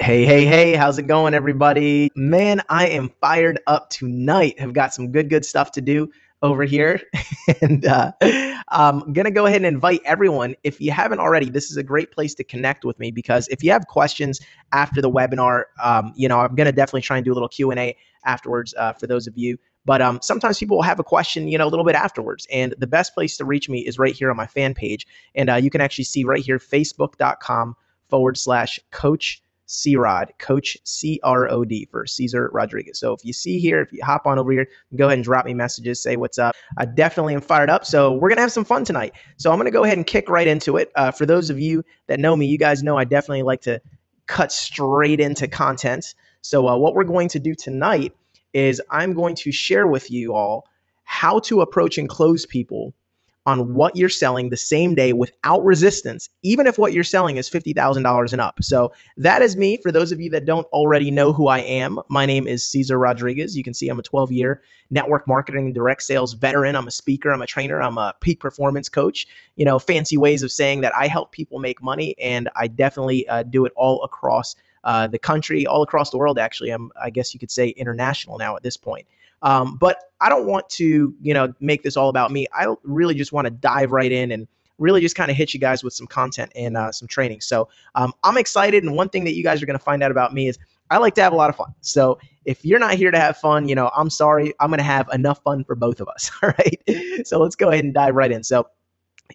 Hey, hey, hey, how's it going, everybody? Man, I am fired up tonight. Have got some good, good stuff to do over here. and uh, I'm going to go ahead and invite everyone. If you haven't already, this is a great place to connect with me because if you have questions after the webinar, um, you know, I'm going to definitely try and do a little Q&A afterwards uh, for those of you. But um, sometimes people will have a question, you know, a little bit afterwards. And the best place to reach me is right here on my fan page. And uh, you can actually see right here, facebook.com forward slash coach C Rod, Coach C R O D for Cesar Rodriguez. So if you see here, if you hop on over here, go ahead and drop me messages, say what's up. I definitely am fired up. So we're gonna have some fun tonight. So I'm gonna go ahead and kick right into it. Uh, for those of you that know me, you guys know I definitely like to cut straight into content. So uh, what we're going to do tonight is I'm going to share with you all how to approach and close people on what you're selling the same day without resistance, even if what you're selling is $50,000 and up. So that is me. For those of you that don't already know who I am, my name is Cesar Rodriguez. You can see I'm a 12 year network marketing direct sales veteran. I'm a speaker, I'm a trainer, I'm a peak performance coach. You know, fancy ways of saying that I help people make money, and I definitely uh, do it all across. Uh, the country, all across the world, actually. I'm, I guess you could say, international now at this point. Um, but I don't want to, you know, make this all about me. I really just want to dive right in and really just kind of hit you guys with some content and uh, some training. So um, I'm excited. And one thing that you guys are going to find out about me is I like to have a lot of fun. So if you're not here to have fun, you know, I'm sorry. I'm going to have enough fun for both of us. All right. So let's go ahead and dive right in. So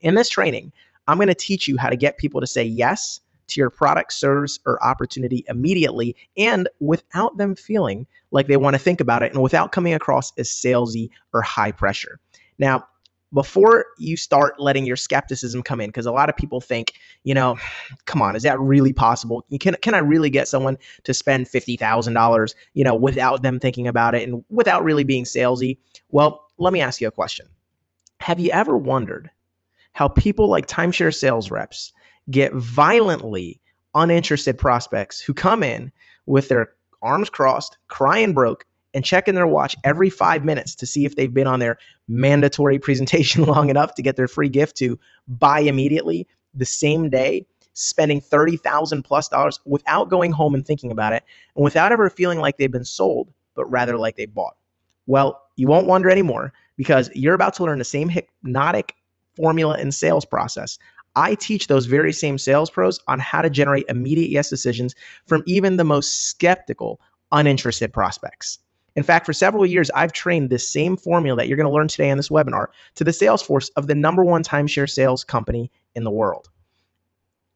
in this training, I'm going to teach you how to get people to say yes to your product, service, or opportunity immediately and without them feeling like they want to think about it and without coming across as salesy or high pressure. Now, before you start letting your skepticism come in, because a lot of people think, you know, come on, is that really possible? Can can I really get someone to spend fifty thousand dollars, you know, without them thinking about it and without really being salesy? Well, let me ask you a question. Have you ever wondered how people like timeshare sales reps get violently uninterested prospects who come in with their arms crossed, crying broke, and checking their watch every five minutes to see if they've been on their mandatory presentation long enough to get their free gift to buy immediately the same day, spending 30,000 plus dollars without going home and thinking about it, and without ever feeling like they've been sold, but rather like they bought. Well, you won't wonder anymore because you're about to learn the same hypnotic formula and sales process I teach those very same sales pros on how to generate immediate yes decisions from even the most skeptical, uninterested prospects. In fact, for several years, I've trained this same formula that you're going to learn today in this webinar to the sales force of the number one timeshare sales company in the world.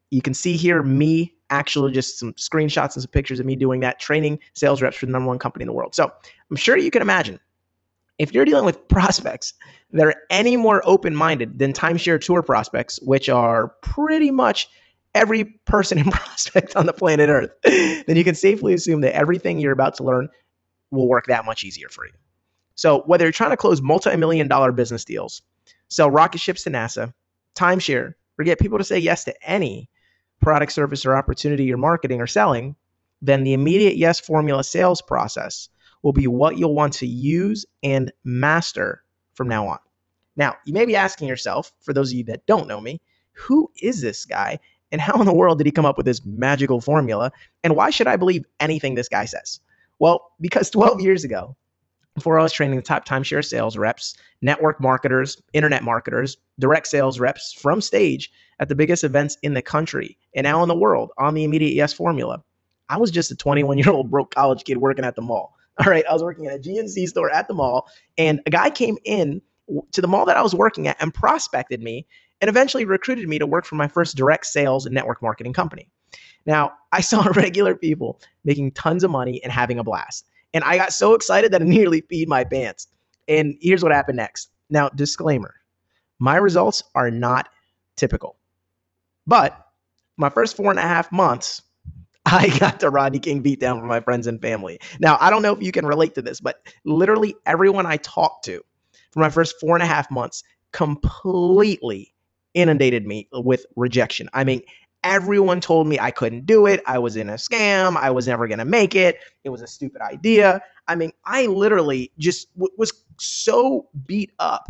You can see here me actually just some screenshots and some pictures of me doing that, training sales reps for the number one company in the world. So I'm sure you can imagine if you're dealing with prospects that are any more open minded than timeshare tour prospects, which are pretty much every person and prospect on the planet Earth, then you can safely assume that everything you're about to learn will work that much easier for you. So, whether you're trying to close multi million dollar business deals, sell rocket ships to NASA, timeshare, or get people to say yes to any product, service, or opportunity you're marketing or selling, then the immediate yes formula sales process will be what you'll want to use and master from now on. Now, you may be asking yourself, for those of you that don't know me, who is this guy and how in the world did he come up with this magical formula? And why should I believe anything this guy says? Well, because 12 years ago, before I was training the top timeshare sales reps, network marketers, internet marketers, direct sales reps from stage at the biggest events in the country and now in the world on the immediate yes formula, I was just a 21 year old broke college kid working at the mall. All right, I was working at a GNC store at the mall, and a guy came in to the mall that I was working at and prospected me and eventually recruited me to work for my first direct sales and network marketing company. Now, I saw regular people making tons of money and having a blast. And I got so excited that I nearly peed my pants. And here's what happened next. Now, disclaimer my results are not typical. But my first four and a half months I got the Rodney King beatdown from my friends and family. Now, I don't know if you can relate to this, but literally everyone I talked to for my first four and a half months completely inundated me with rejection. I mean, everyone told me I couldn't do it. I was in a scam. I was never going to make it. It was a stupid idea. I mean, I literally just w- was so beat up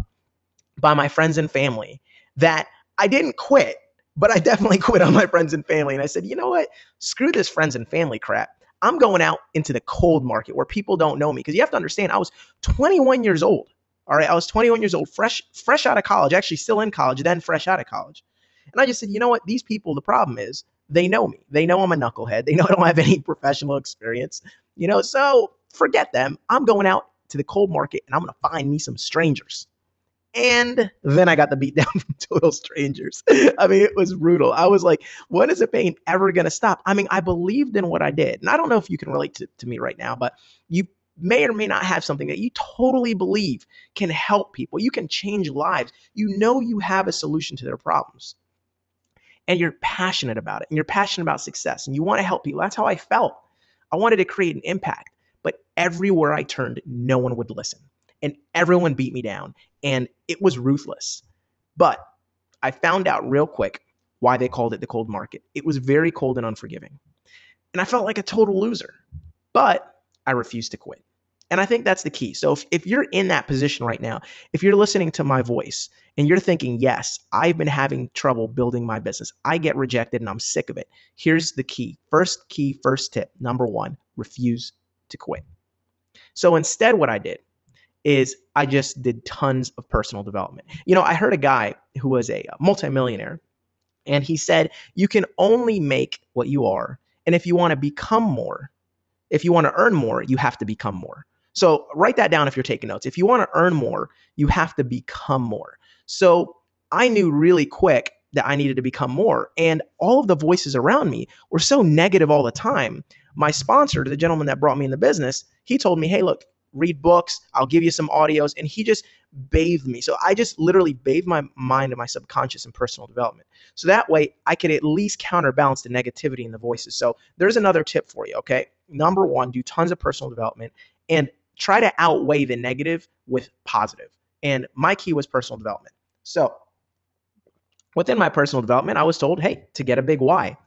by my friends and family that I didn't quit but I definitely quit on my friends and family. And I said, you know what? Screw this friends and family crap. I'm going out into the cold market where people don't know me. Because you have to understand, I was 21 years old. All right. I was 21 years old, fresh, fresh out of college, actually still in college, then fresh out of college. And I just said, you know what? These people, the problem is they know me. They know I'm a knucklehead. They know I don't have any professional experience. You know, so forget them. I'm going out to the cold market and I'm going to find me some strangers. And then I got the beat down from total strangers. I mean, it was brutal. I was like, when is the pain ever going to stop? I mean, I believed in what I did. And I don't know if you can relate to, to me right now, but you may or may not have something that you totally believe can help people. You can change lives. You know you have a solution to their problems. And you're passionate about it. And you're passionate about success. And you want to help people. That's how I felt. I wanted to create an impact. But everywhere I turned, no one would listen. And everyone beat me down. And it was ruthless. But I found out real quick why they called it the cold market. It was very cold and unforgiving. And I felt like a total loser. But I refused to quit. And I think that's the key. So if, if you're in that position right now, if you're listening to my voice and you're thinking, yes, I've been having trouble building my business, I get rejected and I'm sick of it. Here's the key. First key, first tip. Number one, refuse to quit. So instead, what I did is I just did tons of personal development. You know, I heard a guy who was a uh, multimillionaire and he said, you can only make what you are. And if you want to become more, if you want to earn more, you have to become more. So write that down if you're taking notes. If you want to earn more, you have to become more. So I knew really quick that I needed to become more. And all of the voices around me were so negative all the time. My sponsor, the gentleman that brought me in the business, he told me, hey, look, read books, I'll give you some audios. And he just bathed me. So I just literally bathed my mind and my subconscious in personal development. So that way I could at least counterbalance the negativity in the voices. So there's another tip for you, okay? Number one, do tons of personal development and try to outweigh the negative with positive. And my key was personal development. So within my personal development, I was told, hey, to get a big why.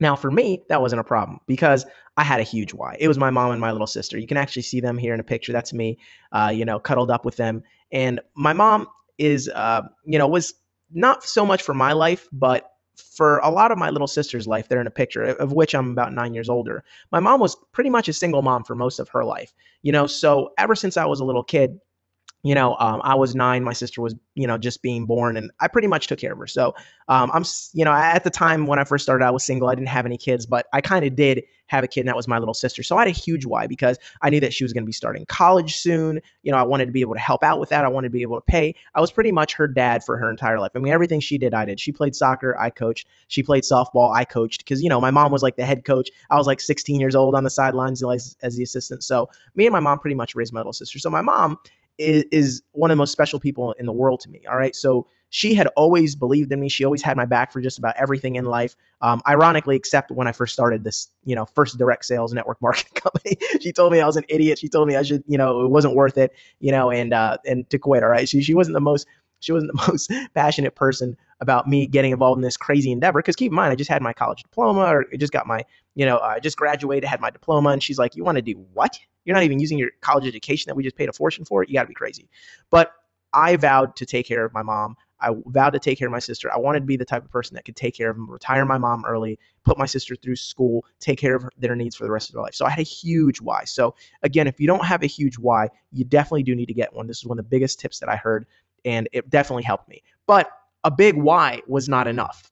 Now, for me, that wasn't a problem because I had a huge why. It was my mom and my little sister. You can actually see them here in a picture. That's me, uh, you know, cuddled up with them. And my mom is, uh, you know, was not so much for my life, but for a lot of my little sister's life, they're in a picture of which I'm about nine years older. My mom was pretty much a single mom for most of her life, you know. So ever since I was a little kid, you know, um, I was nine, my sister was, you know, just being born, and I pretty much took care of her. So, um, I'm, you know, at the time when I first started, I was single. I didn't have any kids, but I kind of did have a kid, and that was my little sister. So I had a huge why because I knew that she was going to be starting college soon. You know, I wanted to be able to help out with that. I wanted to be able to pay. I was pretty much her dad for her entire life. I mean, everything she did, I did. She played soccer, I coached. She played softball, I coached. Because you know, my mom was like the head coach. I was like 16 years old on the sidelines as, as the assistant. So me and my mom pretty much raised my little sister. So my mom is, is one of the most special people in the world to me. All right. So she had always believed in me. She always had my back for just about everything in life. Um, ironically, except when I first started this, you know, first direct sales network marketing company, she told me I was an idiot. She told me I should, you know, it wasn't worth it, you know, and uh, and to quit. All right. She she wasn't the most she wasn't the most passionate person about me getting involved in this crazy endeavor. Because keep in mind, I just had my college diploma, or I just got my, you know, I just graduated, had my diploma, and she's like, "You want to do what? You're not even using your college education that we just paid a fortune for. You got to be crazy." But I vowed to take care of my mom. I vowed to take care of my sister. I wanted to be the type of person that could take care of them, retire my mom early, put my sister through school, take care of their needs for the rest of their life. So I had a huge why. So again, if you don't have a huge why, you definitely do need to get one. This is one of the biggest tips that I heard, and it definitely helped me. But a big why was not enough.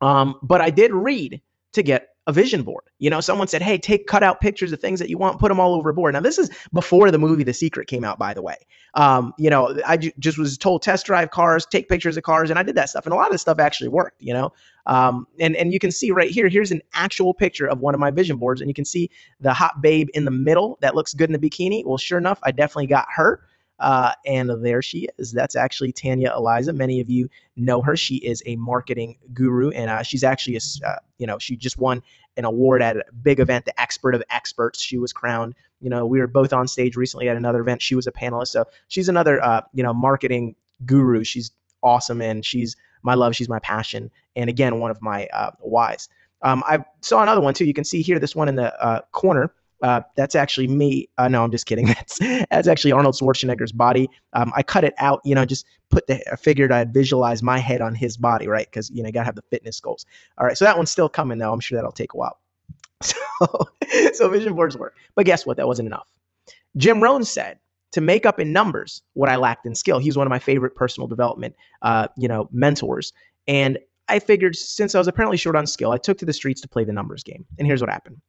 Um, but I did read to get a vision board. You know, someone said, "Hey, take cut out pictures of things that you want, put them all over a board." Now, this is before the movie The Secret came out, by the way. Um, you know, I j- just was told test drive cars, take pictures of cars, and I did that stuff, and a lot of the stuff actually worked. You know, um, and and you can see right here. Here's an actual picture of one of my vision boards, and you can see the hot babe in the middle that looks good in the bikini. Well, sure enough, I definitely got her. Uh, and there she is. That's actually Tanya Aliza. Many of you know her. She is a marketing guru, and uh, she's actually a, uh, you know, she just won an award at a big event, the Expert of Experts. She was crowned. You know, we were both on stage recently at another event. She was a panelist, so she's another, uh, you know, marketing guru. She's awesome, and she's my love. She's my passion, and again, one of my uh, whys. Um, I saw another one too. You can see here this one in the uh, corner Uh, that's actually me. Uh, no, I'm just kidding. That's that's actually Arnold Schwarzenegger's body. Um, I cut it out. You know, just put the. I figured I'd visualize my head on his body, right? Because you know, you gotta have the fitness goals. All right, so that one's still coming though. I'm sure that'll take a while. So, so vision boards work. But guess what? That wasn't enough. Jim Rohn said to make up in numbers what I lacked in skill. He's one of my favorite personal development, uh, you know, mentors. And I figured since I was apparently short on skill, I took to the streets to play the numbers game. And here's what happened.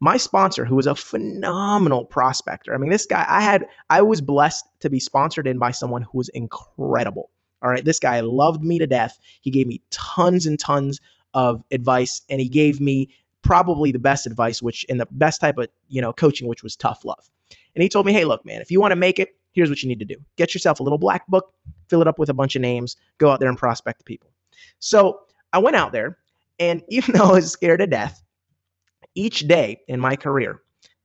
My sponsor, who was a phenomenal prospector, I mean, this guy, I had, I was blessed to be sponsored in by someone who was incredible. All right. This guy loved me to death. He gave me tons and tons of advice, and he gave me probably the best advice, which in the best type of, you know, coaching, which was tough love. And he told me, hey, look, man, if you want to make it, here's what you need to do get yourself a little black book, fill it up with a bunch of names, go out there and prospect people. So I went out there, and even though I was scared to death, each day in my career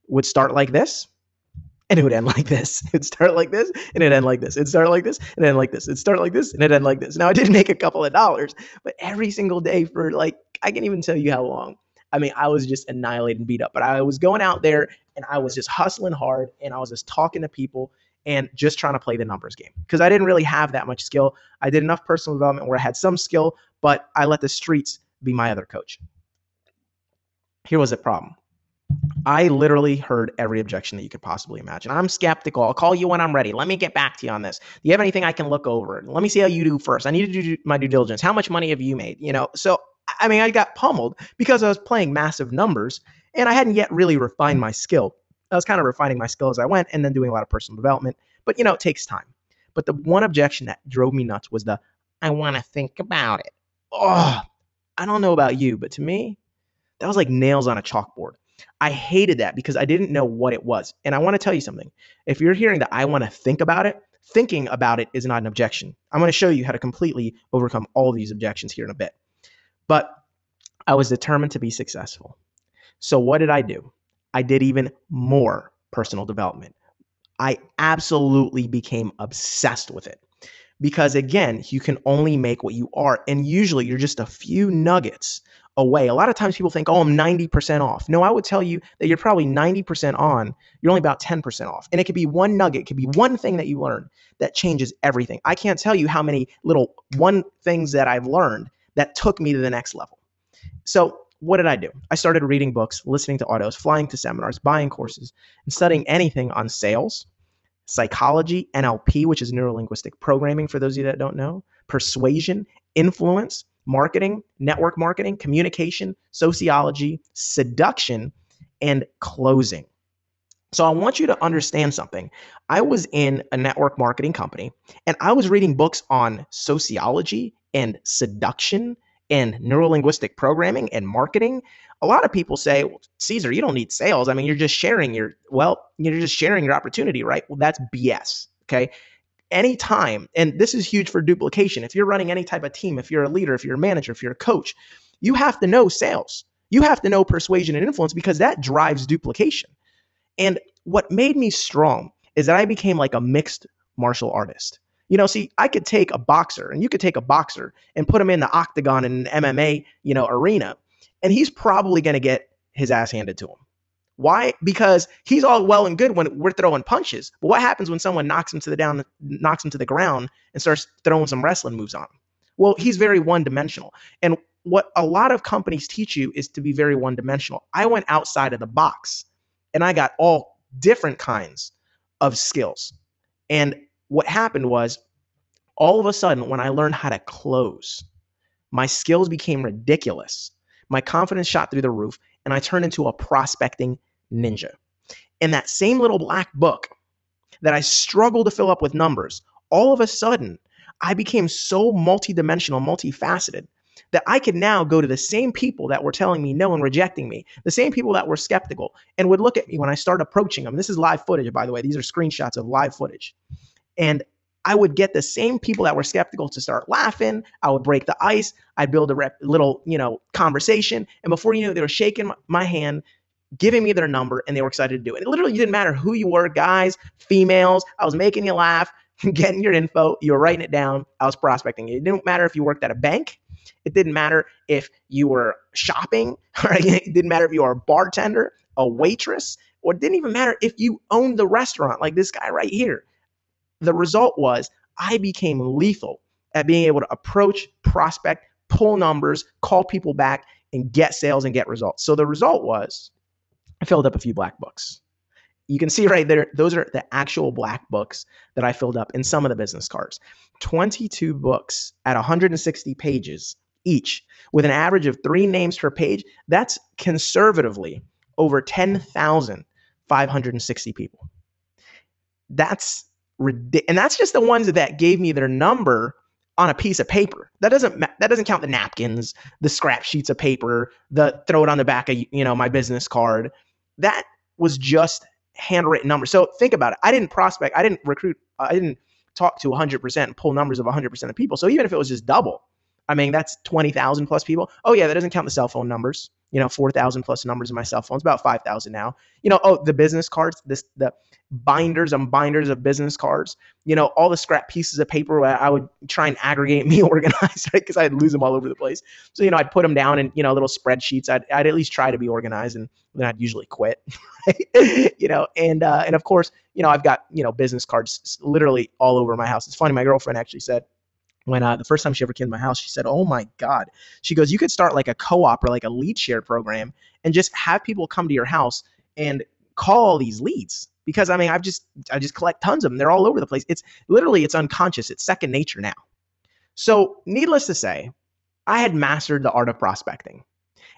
would start like this and it would end like this. It'd start like this and it'd end like this. It'd start like this and end like this. It'd start like this and it'd end like this. Now I did make a couple of dollars, but every single day for like I can't even tell you how long. I mean, I was just annihilated and beat up. But I was going out there and I was just hustling hard and I was just talking to people and just trying to play the numbers game because I didn't really have that much skill. I did enough personal development where I had some skill, but I let the streets be my other coach. Here was the problem. I literally heard every objection that you could possibly imagine. I'm skeptical. I'll call you when I'm ready. Let me get back to you on this. Do you have anything I can look over? Let me see how you do first. I need to do my due diligence. How much money have you made? You know, so I mean, I got pummeled because I was playing massive numbers and I hadn't yet really refined my skill. I was kind of refining my skill as I went and then doing a lot of personal development. But you know, it takes time. But the one objection that drove me nuts was the I want to think about it. Oh, I don't know about you, but to me, that was like nails on a chalkboard. I hated that because I didn't know what it was. And I want to tell you something. If you're hearing that I want to think about it, thinking about it is not an objection. I'm going to show you how to completely overcome all these objections here in a bit. But I was determined to be successful. So what did I do? I did even more personal development. I absolutely became obsessed with it. Because again, you can only make what you are. And usually you're just a few nuggets away. A lot of times people think, oh, I'm 90% off. No, I would tell you that you're probably 90% on. You're only about 10% off. And it could be one nugget, it could be one thing that you learn that changes everything. I can't tell you how many little one things that I've learned that took me to the next level. So, what did I do? I started reading books, listening to audios, flying to seminars, buying courses, and studying anything on sales, psychology, NLP, which is neuro linguistic programming for those of you that don't know, persuasion, influence, marketing, network marketing, communication, sociology, seduction, and closing. So I want you to understand something. I was in a network marketing company and I was reading books on sociology and seduction and neurolinguistic programming and marketing. A lot of people say, well, Cesar, you don't need sales. I mean, you're just sharing your, well, you're just sharing your opportunity, right? Well, that's BS. Okay anytime, and this is huge for duplication. If you're running any type of team, if you're a leader, if you're a manager, if you're a coach, you have to know sales. You have to know persuasion and influence because that drives duplication. And what made me strong is that I became like a mixed martial artist. You know, see, I could take a boxer and you could take a boxer and put him in the octagon in an MMA, you know, arena, and he's probably going to get his ass handed to him. Why? Because he's all well and good when we're throwing punches. But what happens when someone knocks him to the down, knocks him to the ground, and starts throwing some wrestling moves on him? Well, he's very one dimensional. And what a lot of companies teach you is to be very one dimensional. I went outside of the box and I got all different kinds of skills. And what happened was all of a sudden, when I learned how to close, my skills became ridiculous. My confidence shot through the roof, and I turned into a prospecting ninja. In that same little black book that I struggled to fill up with numbers, all of a sudden, I became so multidimensional, multifaceted that I could now go to the same people that were telling me no and rejecting me, the same people that were skeptical, and would look at me when I started approaching them. This is live footage, by the way. These are screenshots of live footage. And I would get the same people that were skeptical to start laughing. I would break the ice. I'd build a rep, little, you know, conversation. And before you know it, they were shaking my, my hand, giving me their number and they were excited to do it. It literally didn't matter who you were, guys, females. I was making you laugh, getting your info. You were writing it down. I was prospecting. It didn't matter if you worked at a bank. It didn't matter if you were shopping, right? It didn't matter if you were a bartender, a waitress, or it didn't even matter if you owned the restaurant, like this guy right here. The result was I became lethal at being able to approach, prospect, pull numbers, call people back, and get sales and get results. So the result was I filled up a few black books. You can see right there, those are the actual black books that I filled up in some of the business cards. 22 books at 160 pages each, with an average of three names per page. That's conservatively over 10,560 people. That's ridiculous. And that's just the ones that gave me their number on a piece of paper. That doesn't that doesn't count the napkins, the scrap sheets of paper, the throw it on the back of you know my business card. That was just handwritten numbers. So think about it. I didn't prospect. I didn't recruit. I didn't talk to 100% and pull numbers of 100% of people. So even if it was just double, I mean that's 20,000 plus people. Oh yeah, that doesn't count the cell phone numbers you know, 4,000 plus numbers in my cell phone. It's about 5,000 now. You know, oh, the business cards, this, the binders and binders of business cards, you know, all the scrap pieces of paper where I would try and aggregate me organized, right? Because I'd lose them all over the place. So, you know, I'd put them down in, you know, little spreadsheets. I'd, I'd at least try to be organized and then I'd usually quit, right? you know, and, uh, and of course, you know, I've got, you know, business cards literally all over my house. It's funny. My girlfriend actually said, when uh, the first time she ever came to my house, she said, "Oh my God!" She goes, "You could start like a co-op or like a lead share program, and just have people come to your house and call all these leads." Because I mean, I've just I just collect tons of them. They're all over the place. It's literally it's unconscious. It's second nature now. So, needless to say, I had mastered the art of prospecting,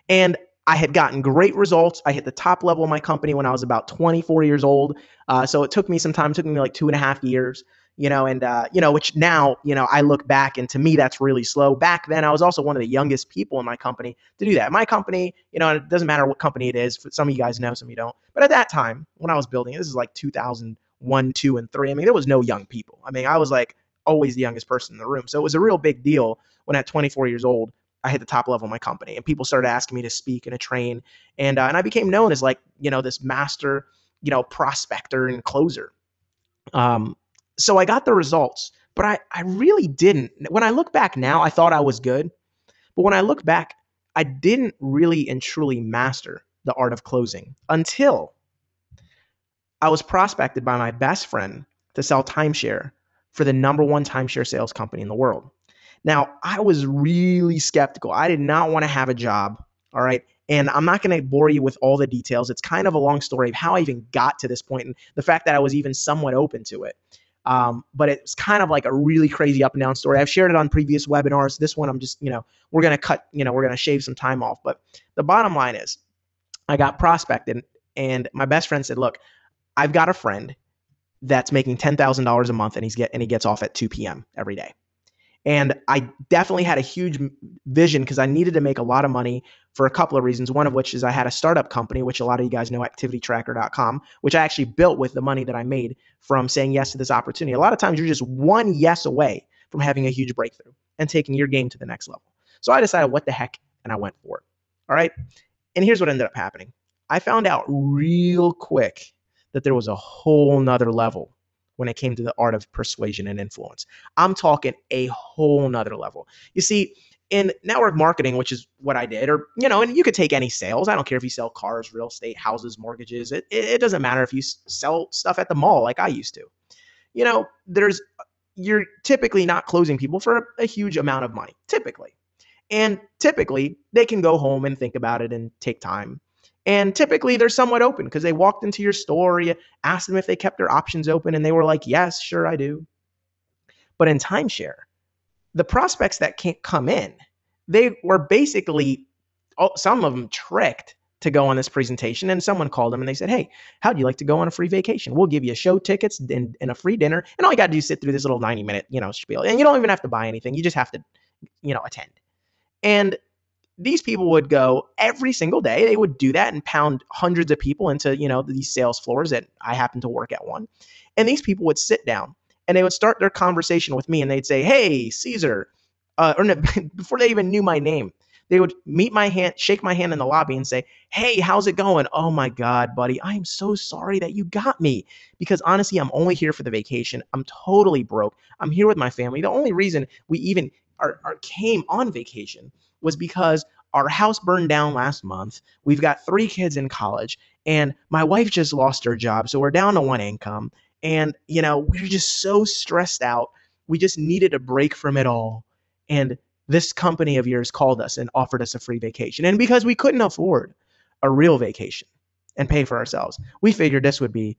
and I had gotten great results. I hit the top level of my company when I was about 24 years old. Uh, so it took me some time. It took me like two and a half years you know, and uh, you know, which now, you know, I look back and to me that's really slow. Back then, I was also one of the youngest people in my company to do that. My company, you know, it doesn't matter what company it is. Some of you guys know, some of you don't. But at that time, when I was building, this is like 2001, two, and three. I mean, there was no young people. I mean, I was like always the youngest person in the room, so it was a real big deal when at 24 years old. I hit the top level of my company, and people started asking me to speak and to train, and uh, and I became known as like you know this master, you know, prospector and closer. Um, so I got the results, but I, I really didn't. When I look back now, I thought I was good. But when I look back, I didn't really and truly master the art of closing until I was prospected by my best friend to sell timeshare for the number one timeshare sales company in the world. Now, I was really skeptical. I did not want to have a job. All right. And I'm not going to bore you with all the details. It's kind of a long story of how I even got to this point and the fact that I was even somewhat open to it. Um, but it's kind of like a really crazy up and down story. I've shared it on previous webinars. This one, I'm just, you know, we're going to cut, you know, we're going to shave some time off. But the bottom line is, I got prospected, and my best friend said, "Look, I've got a friend that's making ten thousand dollars a month, and he's get and he gets off at 2 p.m. every day." And I definitely had a huge vision because I needed to make a lot of money for a couple of reasons. One of which is I had a startup company, which a lot of you guys know, activitytracker.com, which I actually built with the money that I made from saying yes to this opportunity. A lot of times you're just one yes away from having a huge breakthrough and taking your game to the next level. So I decided, what the heck? And I went for it. All right. And here's what ended up happening I found out real quick that there was a whole nother level when it came to the art of persuasion and influence. I'm talking a whole nother level. You see, in network marketing, which is what I did, or you know, and you could take any sales. I don't care if you sell cars, real estate, houses, mortgages. It, it doesn't matter if you sell stuff at the mall like I used to. You know, there's you're typically not closing people for a, a huge amount of money, typically. And typically, they can go home and think about it and take time. And typically they're somewhat open because they walked into your store, you asked them if they kept their options open, and they were like, yes, sure, I do. But in timeshare, the prospects that can't come in, they were basically, oh, some of them tricked to go on this presentation. And someone called them and they said, Hey, how'd you like to go on a free vacation? We'll give you show tickets and, and a free dinner. And all you got to do is sit through this little 90 minute, you know, spiel. And you don't even have to buy anything. You just have to, you know, attend. And these people would go every single day. They would do that and pound hundreds of people into, you know, these sales floors that I happen to work at one. And these people would sit down and they would start their conversation with me and they'd say, Hey, Cesar, uh, or no, before they even knew my name, they would meet my hand, shake my hand in the lobby and say, Hey, how's it going? Oh my God, buddy, I am so sorry that you got me. Because honestly, I'm only here for the vacation. I'm totally broke. I'm here with my family. The only reason we even or, or came on vacation was because our house burned down last month. We've got three kids in college, and my wife just lost her job. So we're down to one income. And, you know, we're just so stressed out. We just needed a break from it all. And this company of yours called us and offered us a free vacation. And because we couldn't afford a real vacation and pay for ourselves, we figured this would be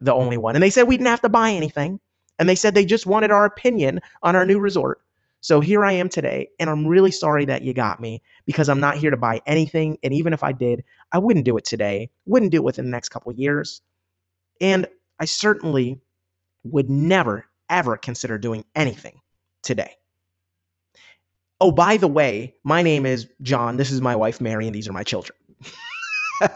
the only one. And they said we didn't have to buy anything. And they said they just wanted our opinion on our new resort. So here I am today, and I'm really sorry that you got me because I'm not here to buy anything. And even if I did, I wouldn't do it today, wouldn't do it within the next couple years. And I certainly would never, ever consider doing anything today. Oh, by the way, my name is John. This is my wife, Mary, and these are my children.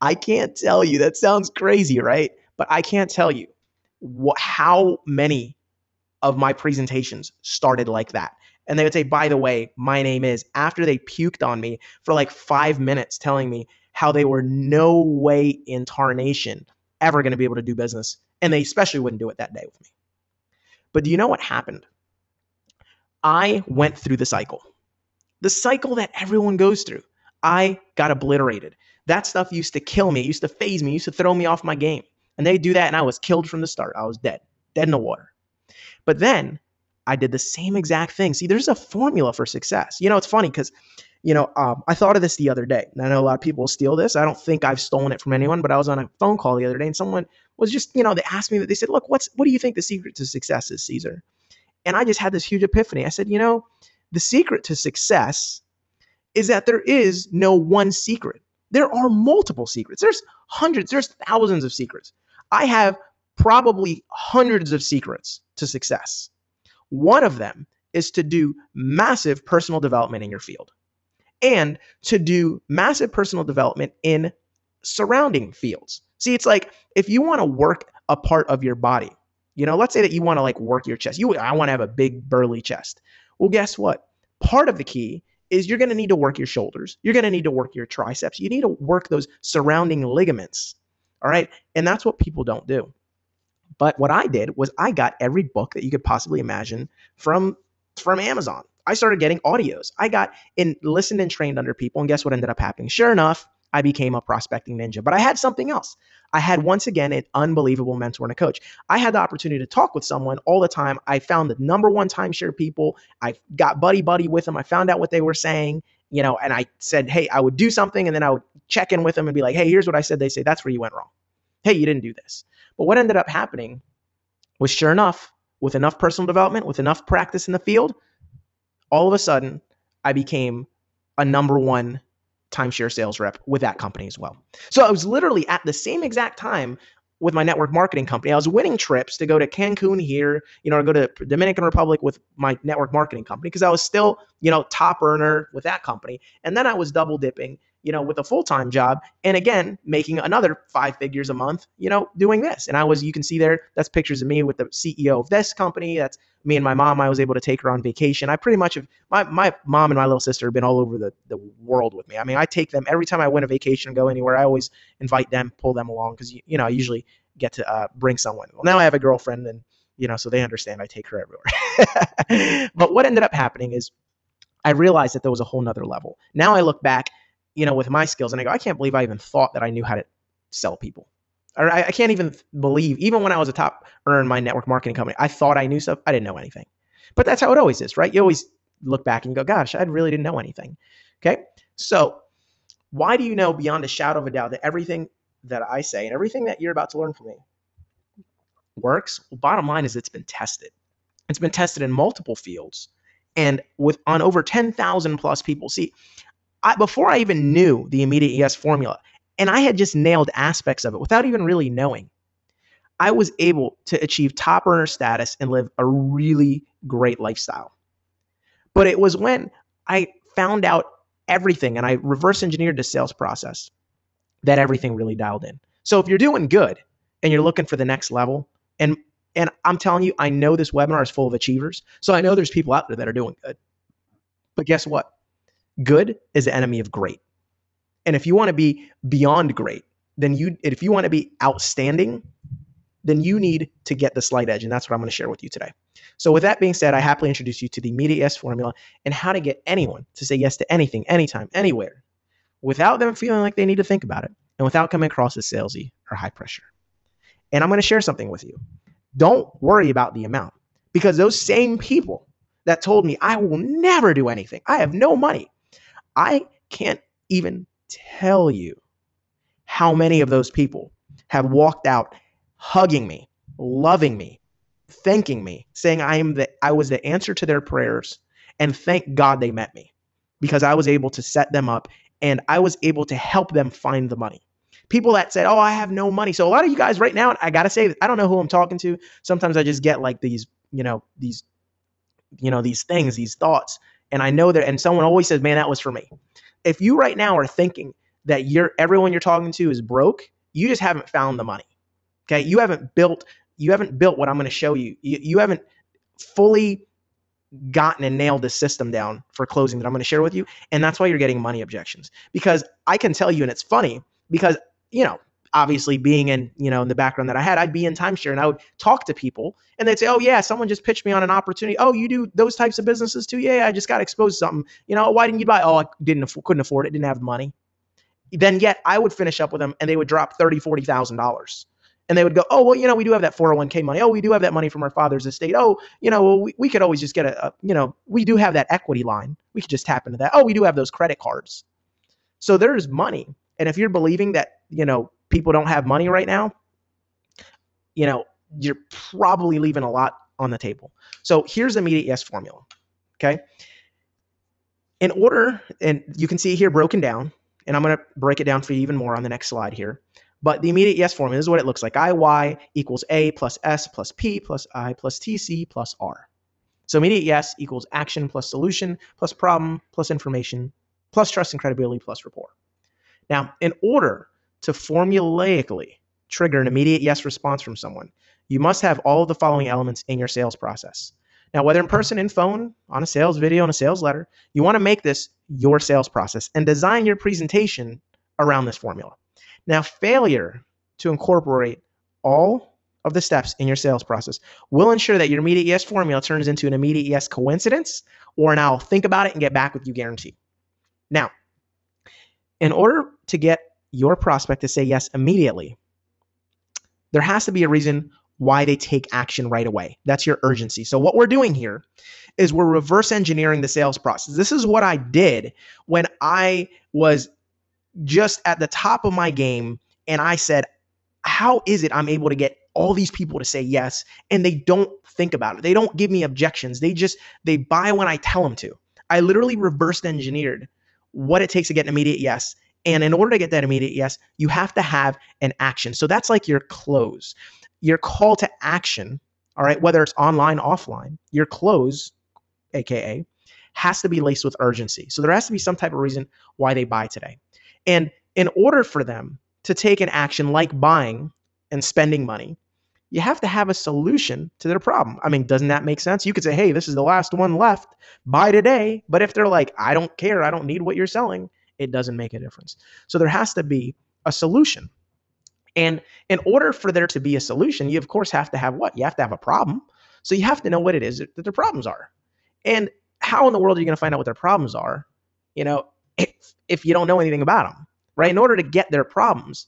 I can't tell you. That sounds crazy, right? But I can't tell you how many of my presentations started like that. And they would say, by the way, my name is, after they puked on me for like five minutes telling me how they were no way in tarnation ever going to be able to do business. And they especially wouldn't do it that day with me. But do you know what happened? I went through the cycle, the cycle that everyone goes through. I got obliterated. That stuff used to kill me, used to phase me, used to throw me off my game. And they do that, and I was killed from the start. I was dead, dead in the water. But then I did the same exact thing. See, there's a formula for success. You know, it's funny because, you know, um, I thought of this the other day. And I know a lot of people steal this. I don't think I've stolen it from anyone, but I was on a phone call the other day and someone was just, you know, they asked me, that they said, look, what's, what do you think the secret to success is, Cesar? And I just had this huge epiphany. I said, you know, the secret to success is that there is no one secret. There are multiple secrets. There's hundreds, there's thousands of secrets. I have probably hundreds of secrets to success. One of them is to do massive personal development in your field and to do massive personal development in surrounding fields. See, it's like if you want to work a part of your body, you know, let's say that you want to like work your chest. You I want to have a big burly chest. Well, guess what? Part of the key is you're going to need to work your shoulders. You're going to need to work your triceps. You need to work those surrounding ligaments. All right? And that's what people don't do. But what I did was I got every book that you could possibly imagine from from Amazon. I started getting audios. I got in listened and trained under people, and guess what ended up happening? Sure enough, I became a prospecting ninja. But I had something else. I had once again an unbelievable mentor and a coach. I had the opportunity to talk with someone all the time. I found the number one timeshare people. I got buddy buddy with them. I found out what they were saying, you know, and I said, hey, I would do something, and then I would check in with them and be like, hey, here's what I said. They say that's where you went wrong. Hey, you didn't do this. But what ended up happening was sure enough, with enough personal development, with enough practice in the field, all of a sudden, I became a number one timeshare sales rep with that company as well. So I was literally at the same exact time with my network marketing company. I was winning trips to go to Cancun here, you know, to go to Dominican Republic with my network marketing company because I was still, you know, top earner with that company. And then I was double dipping you know, with a full time job. And again, making another five figures a month, you know, doing this. And I was, you can see there, that's pictures of me with the CEO of this company. That's me and my mom. I was able to take her on vacation. I pretty much have, my, my mom and my little sister have been all over the, the world with me. I mean, I take them every time I went a vacation and go anywhere, I always invite them, pull them along because, you, you know, I usually get to uh, bring someone. Well, now I have a girlfriend and, you know, so they understand I take her everywhere. but what ended up happening is I realized that there was a whole nother level. Now I look back you know, with my skills. And I go, I can't believe I even thought that I knew how to sell people. Or I, I can't even believe, even when I was a top earner in my network marketing company, I thought I knew stuff. I didn't know anything. But that's how it always is, right? You always look back and go, gosh, I really didn't know anything. Okay. So why do you know beyond a shadow of a doubt that everything that I say and everything that you're about to learn from me works? Well, bottom line is it's been tested. It's been tested in multiple fields and with on over 10,000 plus people. See, I, before I even knew the immediate yes formula, and I had just nailed aspects of it without even really knowing, I was able to achieve top earner status and live a really great lifestyle. But it was when I found out everything and I reverse engineered the sales process that everything really dialed in. So if you're doing good and you're looking for the next level, and and I'm telling you, I know this webinar is full of achievers. So I know there's people out there that are doing good. But guess what? Good is the enemy of great. And if you want to be beyond great, then you if you want to be outstanding, then you need to get the slight edge. And that's what I'm going to share with you today. So, with that being said, I happily introduce you to the immediate yes formula and how to get anyone to say yes to anything, anytime, anywhere, without them feeling like they need to think about it and without coming across as salesy or high pressure. And I'm going to share something with you. Don't worry about the amount because those same people that told me I will never do anything, I have no money, I can't even tell you how many of those people have walked out hugging me, loving me, thanking me, saying I am the I was the answer to their prayers and thank God they met me because I was able to set them up and I was able to help them find the money. People that said, "Oh, I have no money." So a lot of you guys right now, I got to say I don't know who I'm talking to. Sometimes I just get like these, you know, these you know, these things, these thoughts, and I know that and someone always says, "Man, that was for me." If you right now are thinking that you're everyone you're talking to is broke, you just haven't found the money. Okay, you haven't built you haven't built what I'm going to show you. you. You haven't fully gotten and nailed the system down for closing that I'm going to share with you, and that's why you're getting money objections. Because I can tell you, and it's funny because you know obviously being in you know in the background that I had, I'd be in timeshare and I would talk to people and they'd say, "Oh yeah, someone just pitched me on an opportunity. Oh, you do those types of businesses too? Yeah, I just got exposed to something. You know, why didn't you buy? Oh, I didn't couldn't afford it, didn't have the money. Then yet I would finish up with them and they would drop thirty, forty thousand dollars and they would go, oh, well, you know, we do have that 401k money. Oh, we do have that money from our father's estate. Oh, you know, we, we could always just get a, a, you know, we do have that equity line. We could just tap into that. Oh, we do have those credit cards. So there's money. And if you're believing that, you know, people don't have money right now, you know, you're probably leaving a lot on the table. So here's the immediate yes formula. Okay. In order, and you can see here broken down, and I'm going to break it down for you even more on the next slide here. But the immediate yes formula is what it looks like. IY equals A plus S plus P plus I plus TC plus R. So immediate yes equals action plus solution plus problem plus information plus trust and credibility plus rapport. Now, in order to formulaically trigger an immediate yes response from someone, you must have all of the following elements in your sales process. Now, whether in person, in phone, on a sales video, on a sales letter, you want to make this your sales process and design your presentation around this formula. Now, failure to incorporate all of the steps in your sales process will ensure that your immediate yes formula turns into an immediate yes coincidence or an I'll think about it and get back with you guarantee. Now, in order to get your prospect to say yes immediately, there has to be a reason why they take action right away. That's your urgency. So, what we're doing here is we're reverse engineering the sales process. This is what I did when I was just at the top of my game and I said, how is it I'm able to get all these people to say yes and they don't think about it. They don't give me objections. They just they buy when I tell them to. I literally reversed engineered what it takes to get an immediate yes. And in order to get that immediate yes, you have to have an action. So that's like your close. Your call to action, all right, whether it's online, offline, your close, aka, has to be laced with urgency. So there has to be some type of reason why they buy today. And in order for them to take an action like buying and spending money, you have to have a solution to their problem. I mean, doesn't that make sense? You could say, hey, this is the last one left, buy today. But if they're like, I don't care, I don't need what you're selling, it doesn't make a difference. So there has to be a solution. And in order for there to be a solution, you of course have to have what? You have to have a problem. So you have to know what it is that their problems are. And how in the world are you going to find out what their problems are? You know, if, if you don't know anything about them, right? In order to get their problems,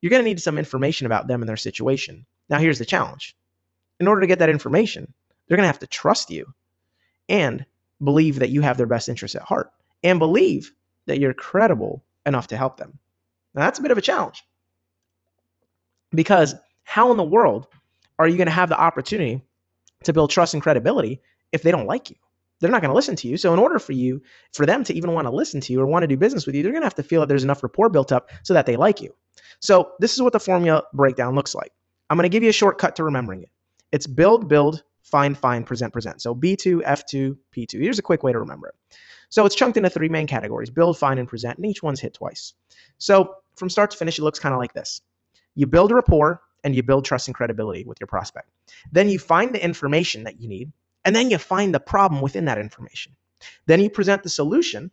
you're going to need some information about them and their situation. Now, here's the challenge in order to get that information, they're going to have to trust you and believe that you have their best interests at heart and believe that you're credible enough to help them. Now, that's a bit of a challenge because how in the world are you going to have the opportunity to build trust and credibility if they don't like you? they're not going to listen to you. So in order for you, for them to even want to listen to you or want to do business with you, they're going to have to feel that there's enough rapport built up so that they like you. So this is what the formula breakdown looks like. I'm going to give you a shortcut to remembering it. It's build, build, find, find, present, present. So B2, F2, P2. Here's a quick way to remember it. So it's chunked into three main categories, build, find, and present, and each one's hit twice. So from start to finish, it looks kind of like this. You build a rapport and you build trust and credibility with your prospect. Then you find the information that you need and then you find the problem within that information. Then you present the solution,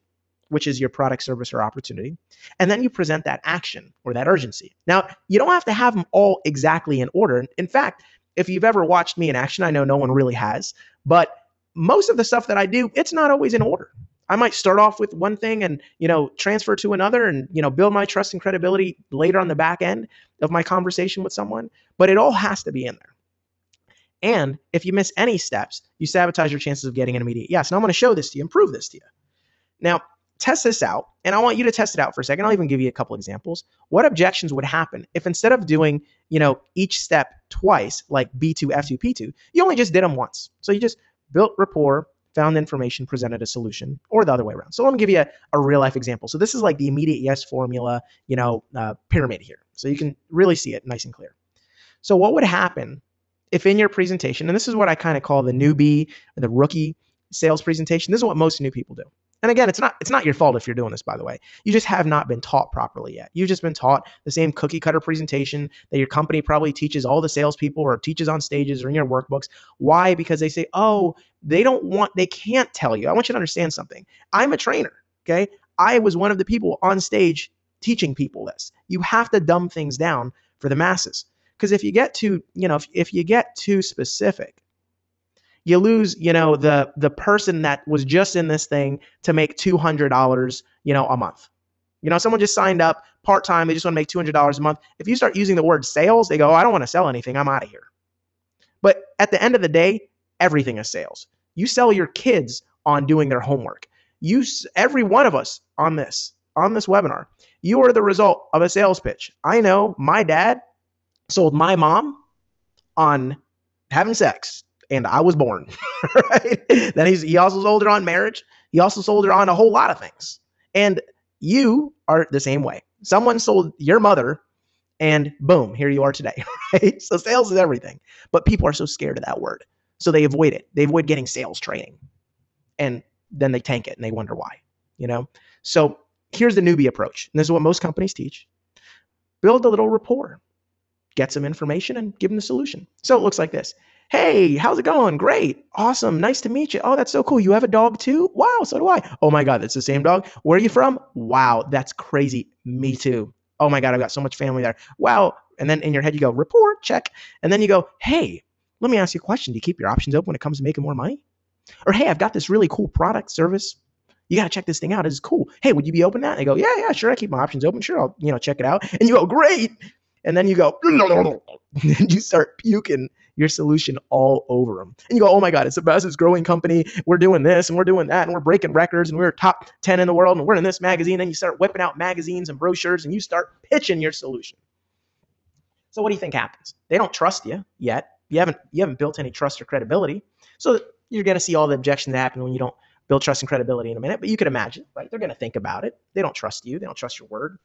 which is your product, service, or opportunity. And then you present that action or that urgency. Now, you don't have to have them all exactly in order. In fact, if you've ever watched me in action, I know no one really has, but most of the stuff that I do, it's not always in order. I might start off with one thing and, you know, transfer to another and, you know, build my trust and credibility later on the back end of my conversation with someone, but it all has to be in there. And if you miss any steps, you sabotage your chances of getting an immediate yes. And I'm going to show this to you prove this to you. Now, test this out, and I want you to test it out for a second. I'll even give you a couple examples. What objections would happen if instead of doing, you know, each step twice, like B2, F2, P2, you only just did them once. So you just built rapport, found information, presented a solution, or the other way around. So let me give you a, a real life example. So this is like the immediate yes formula, you know, uh, pyramid here. So you can really see it nice and clear. So what would happen if in your presentation, and this is what I kind of call the newbie, the rookie sales presentation, this is what most new people do. And again, it's not it's not your fault if you're doing this, by the way. You just have not been taught properly yet. You've just been taught the same cookie cutter presentation that your company probably teaches all the salespeople or teaches on stages or in your workbooks. Why? Because they say, oh, they don't want, they can't tell you. I want you to understand something. I'm a trainer. Okay. I was one of the people on stage teaching people this. You have to dumb things down for the masses. Because if you get too, you know, if, if you get too specific, you lose, you know, the the person that was just in this thing to make two hundred dollars, you know, a month. You know, someone just signed up part time, they just want to make two hundred dollars a month. If you start using the word sales, they go, oh, I don't want to sell anything, I'm out of here. But at the end of the day, everything is sales. You sell your kids on doing their homework. You, every one of us on this on this webinar, you are the result of a sales pitch. I know my dad sold my mom on having sex and I was born. right? Then he also sold her on marriage. He also sold her on a whole lot of things. And you are the same way. Someone sold your mother, and boom, here you are today. Right? So sales is everything. But people are so scared of that word. So they avoid it. They avoid getting sales training. And then they tank it and they wonder why. You know? So here's the newbie approach. And this is what most companies teach. Build a little rapport. Get some information and give them the solution. So it looks like this. Hey, how's it going? Great. Awesome. Nice to meet you. Oh, that's so cool. You have a dog too? Wow, so do I. Oh my God, that's the same dog. Where are you from? Wow, that's crazy. Me too. Oh my God, I've got so much family there. Wow. And then in your head, you go, rapport, check. And then you go, hey, let me ask you a question. Do you keep your options open when it comes to making more money? Or hey, I've got this really cool product, service. You got to check this thing out. It's cool. Hey, would you be open to that? And they go, yeah, yeah, sure. I keep my options open. Sure, I'll, you know, check it out. And you go, great. And then you go, and you start puking your solution all over them. And you go, oh my God, it's the fastest growing company. We're doing this and we're doing that and we're breaking records and we're top 10 in the world and we're in this magazine. And you start whipping out magazines and brochures and you start pitching your solution. So what do you think happens? They don't trust you yet. You haven't you haven't built any trust or credibility. So you're going to see all the objections that happen when you don't build trust and credibility in a minute. But you can imagine, right? They're going to think about it. They don't trust you. They don't trust your word.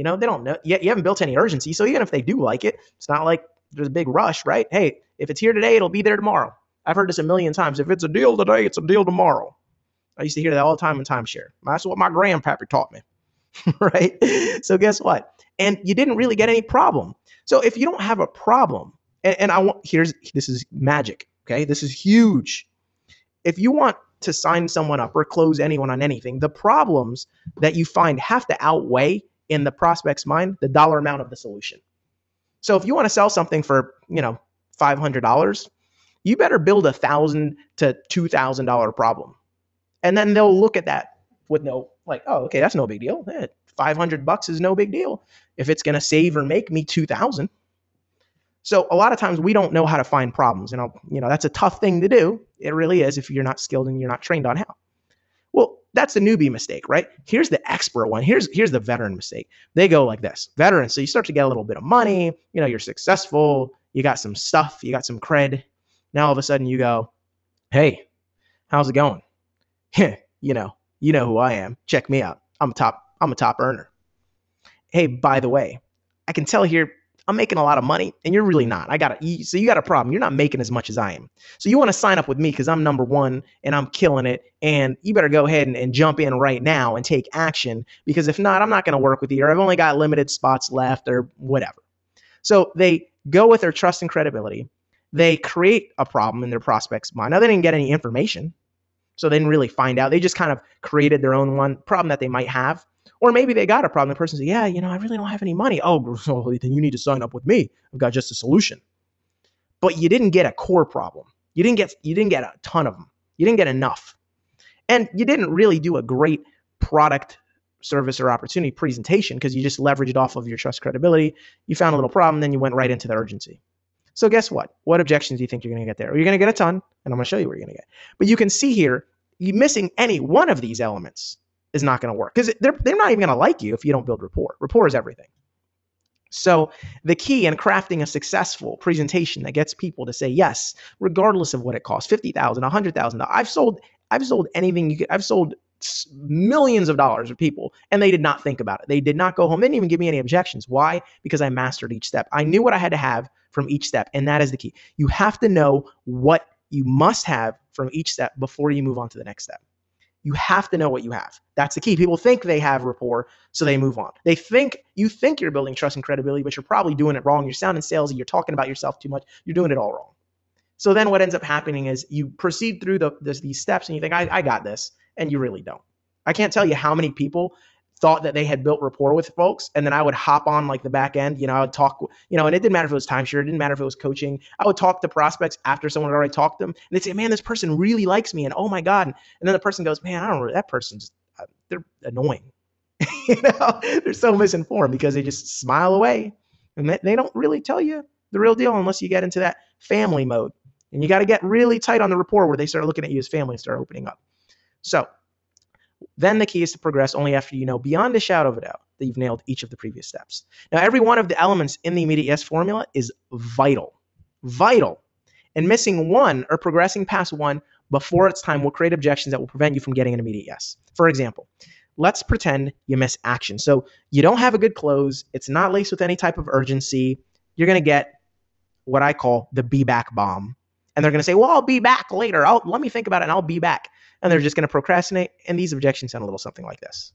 You know, they don't know. Yet you haven't built any urgency. So even if they do like it, it's not like there's a big rush, right? Hey, if it's here today, it'll be there tomorrow. I've heard this a million times. If it's a deal today, it's a deal tomorrow. I used to hear that all the time in timeshare. That's what my grandpappy taught me, right? So guess what? And you didn't really get any problem. So if you don't have a problem, and, and I want here's this is magic. Okay, this is huge. If you want to sign someone up or close anyone on anything, the problems that you find have to outweigh in the prospect's mind the dollar amount of the solution. So if you want to sell something for, you know, $500, you better build a thousand to $2,000 problem. And then they'll look at that with no, like, oh, okay, that's no big deal. 500 bucks is no big deal if it's going to save or make me 2000 so a lot of times we don't know how to find problems and I'll, you know that's a tough thing to do it really is if you're not skilled and you're not trained on how that's the newbie mistake right? Here's the expert one. Here's here's the veteran mistake. They go like this. Veteran so you start to get a little bit of money you know you're successful you got some stuff you got some cred. Now all of a sudden you go hey how's it going? You know you know who i am. Check me out. I'm a top I'm a top earner. Hey, by the way, I can tell here I'm making a lot of money and you're really not. I got so you got a problem. You're not making as much as I am. So you want to sign up with me because I'm number one and I'm killing it. And you better go ahead and, and jump in right now and take action because if not, I'm not going to work with you or I've only got limited spots left or whatever. So they go with their trust and credibility. They create a problem in their prospect's mind. Now they didn't get any information. So they didn't really find out. They just kind of created their own one problem that they might have. Or maybe they got a problem. The person said, Yeah, you know, I really don't have any money. Oh, so then you need to sign up with me. I've got just a solution. But you didn't get a core problem. You didn't get you didn't get a ton of them. You didn't get enough. And you didn't really do a great product service or opportunity presentation because you just leveraged off of your trust credibility. You found a little problem, then you went right into the urgency. So guess what? What objections do you think you're going to get there? You're going to get a ton, and I'm going to show you where you're going to get. But you can see here, you're missing any one of these elements is not going to work because they're they're not even going to like you if you don't build rapport. Rapport is everything. So the key in crafting a successful presentation that gets people to say yes, regardless of what it costs, fifty thousand, a hundred thousand. I've sold I've sold anything you could. I've sold millions of dollars of people and they did not think about it. They did not go home. They didn't even give me any objections. Why? Because I mastered each step. I knew what I had to have from each step. And that is the key. You have to know what you must have from each step before you move on to the next step. You have to know what you have. That's the key. People think they have rapport, so they move on. They think you think you're building trust and credibility, but you're probably doing it wrong. You're sounding salesy. You're talking about yourself too much. You're doing it all wrong. So then what ends up happening is you proceed through the, the these steps and you think, I, I got this and you really don't. I can't tell you how many people thought that they had built rapport with folks and then I would hop on like the back end, you know, I would talk, you know, and it didn't matter if it was timeshare, it didn't matter if it was coaching. I would talk to prospects after someone had already talked to them and they'd say, man, this person really likes me. And oh my God. And then the person goes, man, I don't know, that person's, uh, they're annoying. you know, they're so misinformed because they just smile away and they, they don't really tell you the real deal unless you get into that family mode. And you got to get really tight on the rapport where they start looking at you as family and start opening up. So then the key is to progress only after you know beyond a shadow of a doubt that you've nailed each of the previous steps. Now, every one of the elements in the immediate yes formula is vital. Vital. And missing one or progressing past one before it's time will create objections that will prevent you from getting an immediate yes. For example, let's pretend you miss action. So you don't have a good close, it's not laced with any type of urgency. You're going to get what I call the be back bomb and they're going to say, "Well, I'll be back later. I'll let me think about it and I'll be back." And they're just going to procrastinate. And these objections sound a little something like this.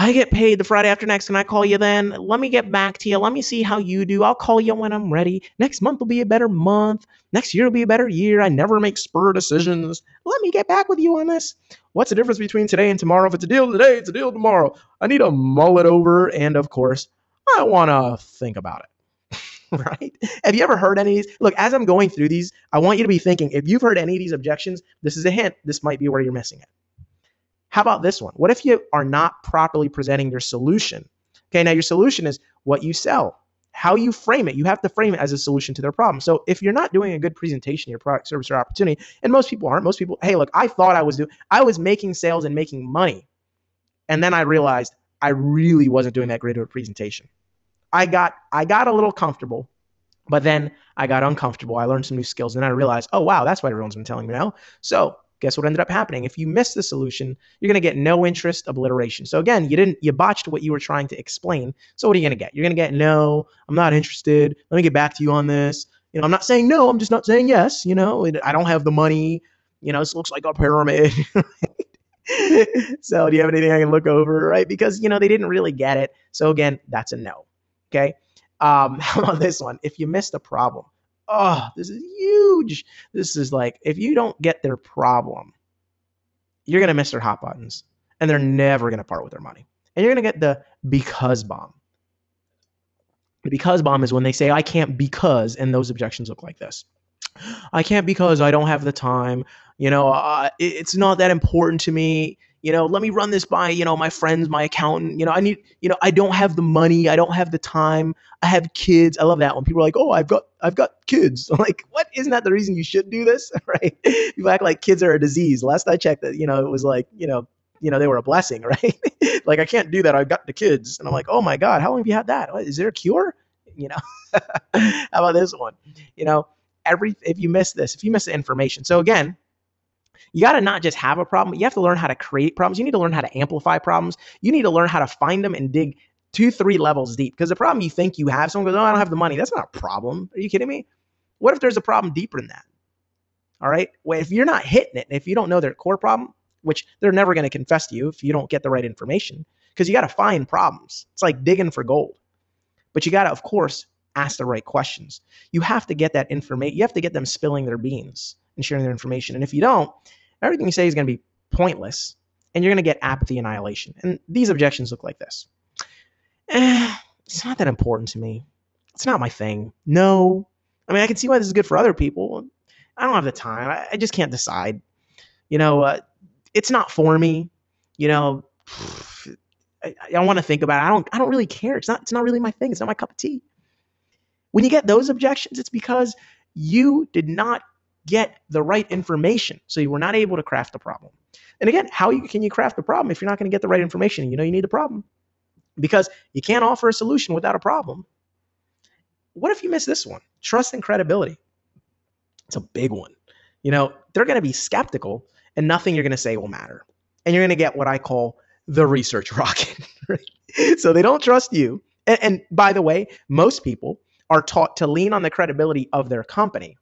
I get paid the Friday after next. Can I call you then? Let me get back to you. Let me see how you do. I'll call you when I'm ready. Next month will be a better month. Next year will be a better year. I never make spur decisions. Let me get back with you on this. What's the difference between today and tomorrow? If it's a deal today, it's a deal tomorrow. I need to mull it over. And of course, I want to think about it. right? Have you ever heard any of these? Look, as I'm going through these, I want you to be thinking if you've heard any of these objections, this is a hint. This might be where you're missing it. How about this one? What if you are not properly presenting your solution? Okay, now your solution is what you sell, how you frame it. You have to frame it as a solution to their problem. So if you're not doing a good presentation, your product, service, or opportunity, and most people aren't, most people, hey, look, I thought I was doing, I was making sales and making money. And then I realized I really wasn't doing that great of a presentation. I got I got a little comfortable, but then I got uncomfortable. I learned some new skills, and then I realized, oh wow, that's what everyone's been telling me now. So guess what ended up happening? If you miss the solution, you're gonna get no interest, obliteration. So again, you didn't you botched what you were trying to explain. So what are you gonna get? You're gonna get no, I'm not interested. Let me get back to you on this. You know, I'm not saying no, I'm just not saying yes. You know, I don't have the money. You know, this looks like a pyramid. so do you have anything I can look over? Right? Because you know they didn't really get it. So again, that's a no. Okay. Um, how about this one? If you missed a problem, oh, this is huge. This is like, if you don't get their problem, you're going to miss their hot buttons and they're never going to part with their money. And you're going to get the because bomb. The because bomb is when they say, I can't because, and those objections look like this. I can't because I don't have the time. You know, uh, it, it's not that important to me you know let me run this by you know my friends my accountant. You know i need you know i don't have the money i don't have the time i have kids. I love that one people are like oh i've got i've got kids. I'm like what? Isn't that the reason you should do this? Right? People act like kids are a disease. Last i checked that you know it was like you know you know they were a blessing right? Like i can't do that. I've got the kids. And i'm like oh my god how long have you had that? Is there a cure? You know? How about this one? You know every if you miss this if you miss the information. So again you got to not just have a problem, you have to learn how to create problems. You need to learn how to amplify problems. You need to learn how to find them and dig two, three levels deep. Because the problem you think you have, someone goes, Oh, I don't have the money. That's not a problem. Are you kidding me? What if there's a problem deeper than that? All right. Well, if you're not hitting it, if you don't know their core problem, which they're never going to confess to you if you don't get the right information, because you got to find problems. It's like digging for gold. But you got to, of course, ask the right questions. You have to get that information. You have to get them spilling their beans and sharing their information. And if you don't, everything you say is going to be pointless and you're going to get apathy annihilation. And these objections look like this. Eh, it's not that important to me. It's not my thing. No. I mean, I can see why this is good for other people. I don't have the time. I, I just can't decide. You know, uh, it's not for me. You know, I, I want to think about it. I don't. I don't really care. It's not. It's not really my thing. It's not my cup of tea. When you get those objections, it's because you did not get the right information, so you were not able to craft the problem. And again, how you, can you craft the problem if you're not going to get the right information? You know, you need the problem because you can't offer a solution without a problem. What if you miss this one? Trust and credibility. It's a big one. You know, they're going to be skeptical and nothing you're going to say will matter. And you're going to get what I call the research rocket. Right? So they don't trust you. And, and by the way, most people are taught to lean on the credibility of their company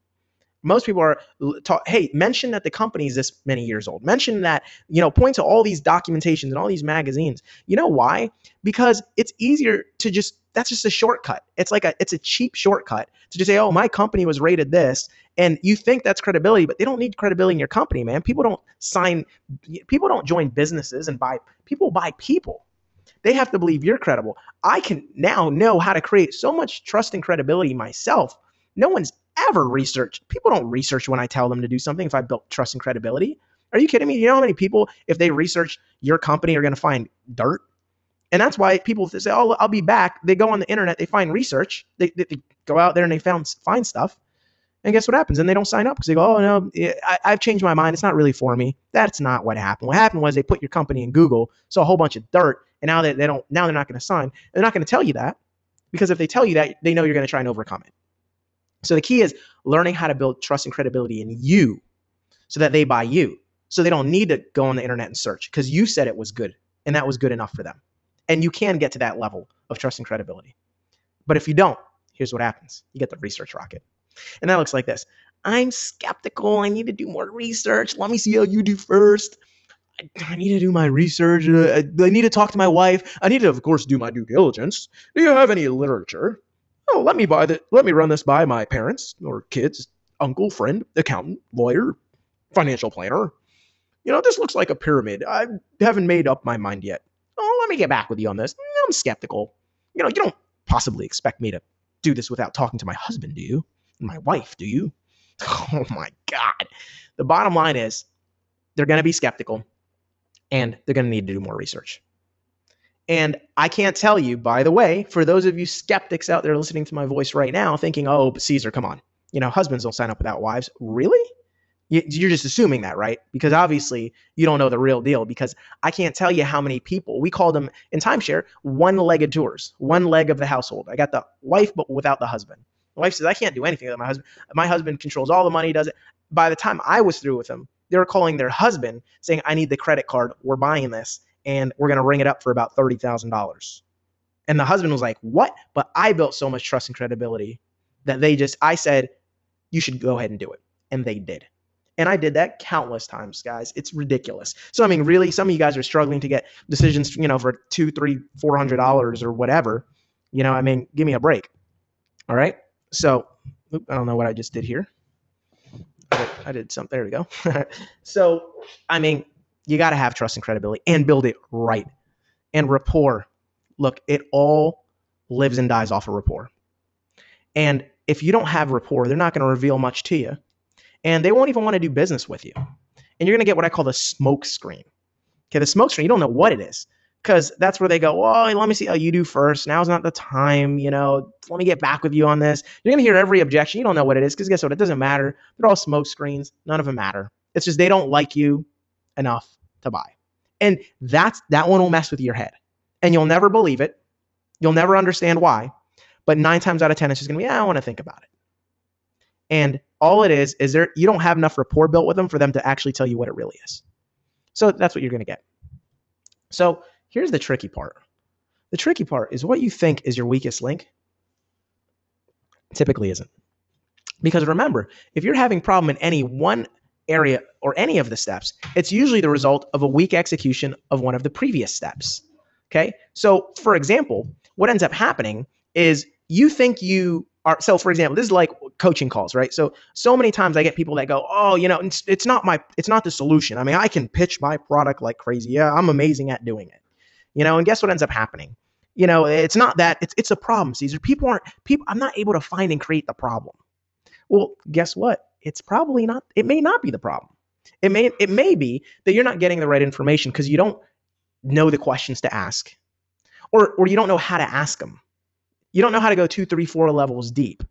most people are taught, hey, mention that the company is this many years old. Mention that, you know, point to all these documentations and all these magazines. You know why? Because it's easier to just that's just a shortcut. It's like a it's a cheap shortcut to just say, oh, my company was rated this, and you think that's credibility, but they don't need credibility in your company, man. People don't sign, people don't join businesses and buy. People buy people. They have to believe you're credible. I can now know how to create so much trust and credibility myself. No one's ever research. People don't research when I tell them to do something if I built trust and credibility. Are you kidding me? You know how many people, if they research your company, are going to find dirt? And that's why people say, "Oh, I'll be back." They go on the internet, they find research, they, they, they go out there and they found find stuff, and guess what happens? And they don't sign up because they go, "Oh no, I, I've changed my mind. It's not really for me." That's not what happened. What happened was they put your company in Google, saw a whole bunch of dirt, and now they, they don't. Now they're not going to sign. They're not going to tell you that because if they tell you that, they know you're going to try and overcome it. So the key is learning how to build trust and credibility in you so that they buy you. So they don't need to go on the internet and search because you said it was good and that was good enough for them. And you can get to that level of trust and credibility. But if you don't, here's what happens you get the research rocket. And that looks like this I'm skeptical. I need to do more research. Let me see how you do first. I, need to do my research. Uh, I need to talk to my wife. I need to, of course, do my due diligence. Do you have any literature? Oh, let me buy the, let me run this by my parents or kids, uncle, friend, accountant, lawyer, financial planner. You know, this looks like a pyramid. I haven't made up my mind yet. Oh, let me get back with you on this. I'm skeptical. You know, you don't possibly expect me to do this without talking to my husband, do you? My wife, do you? Oh my God. The bottom line is they're going to be skeptical and they're going to need to do more research. And I can't tell you, by the way, for those of you skeptics out there listening to my voice right now, thinking, oh, but Cesar, come on. You know, husbands don't sign up without wives. Really? You're just assuming that, right? Because obviously you don't know the real deal. Because I can't tell you how many people we call them in timeshare one legged tours, one leg of the household. I got the wife, but without the husband. My wife says, I can't do anything with my husband. My husband controls all the money, does it. By the time I was through with him, they were calling their husband saying, I need the credit card. We're buying this and we're going to ring it up for about $30,000. And the husband was like, What? But I built so much trust and credibility that they just, I said, You should go ahead and do it. And they did. And I did that countless times, guys. It's ridiculous. So I mean, really, some of you guys are struggling to get decisions, you know, for two, three, four hundred dollars or whatever. You know, I mean, give me a break. All right. So I don't know what I just did here. I did, I did something. There we go. so I mean, you got to have trust and credibility and build it right. And rapport. Look, it all lives and dies off of rapport. And if you don't have rapport, they're not going to reveal much to you. And they won't even want to do business with you. And you're going to get what I call the smoke screen. Okay, the smoke screen, you don't know what it is because that's where they go, oh, let me see how you do first. Now's not the time, you know, let me get back with you on this. You're going to hear every objection. You don't know what it is because guess what? It doesn't matter. They're all smoke screens. None of them matter. It's just they don't like you enough to buy. And that's that one will mess with your head. And you'll never believe it. You'll never understand why. But nine times out of 10, it's just gonna be, yeah, I want to think about it. And all it is, is there you don't have enough rapport built with them for them to actually tell you what it really is. So that's what you're gonna get. So here's the tricky part. The tricky part is what you think is your weakest link typically isn't. Because remember, if you're having problem in any one area or any of the steps, it's usually the result of a weak execution of one of the previous steps. Okay. So, for example, what ends up happening is you think you are so for example, this is like coaching calls, right? So so many times I get people that go, "Oh, you know, it's, it's not my it's not the solution. I mean, I can pitch my product like crazy. Yeah, I'm amazing at doing it." You know, and guess what ends up happening? You know, it's not that it's it's a problem, Cesar. People aren't people I'm not able to find and create the problem. Well, guess what? It's probably not it may not be the problem. It may it may be that you're not getting the right information because you don't know the questions to ask. Or or you don't know how to ask them. You don't know how to go two, three, four levels deep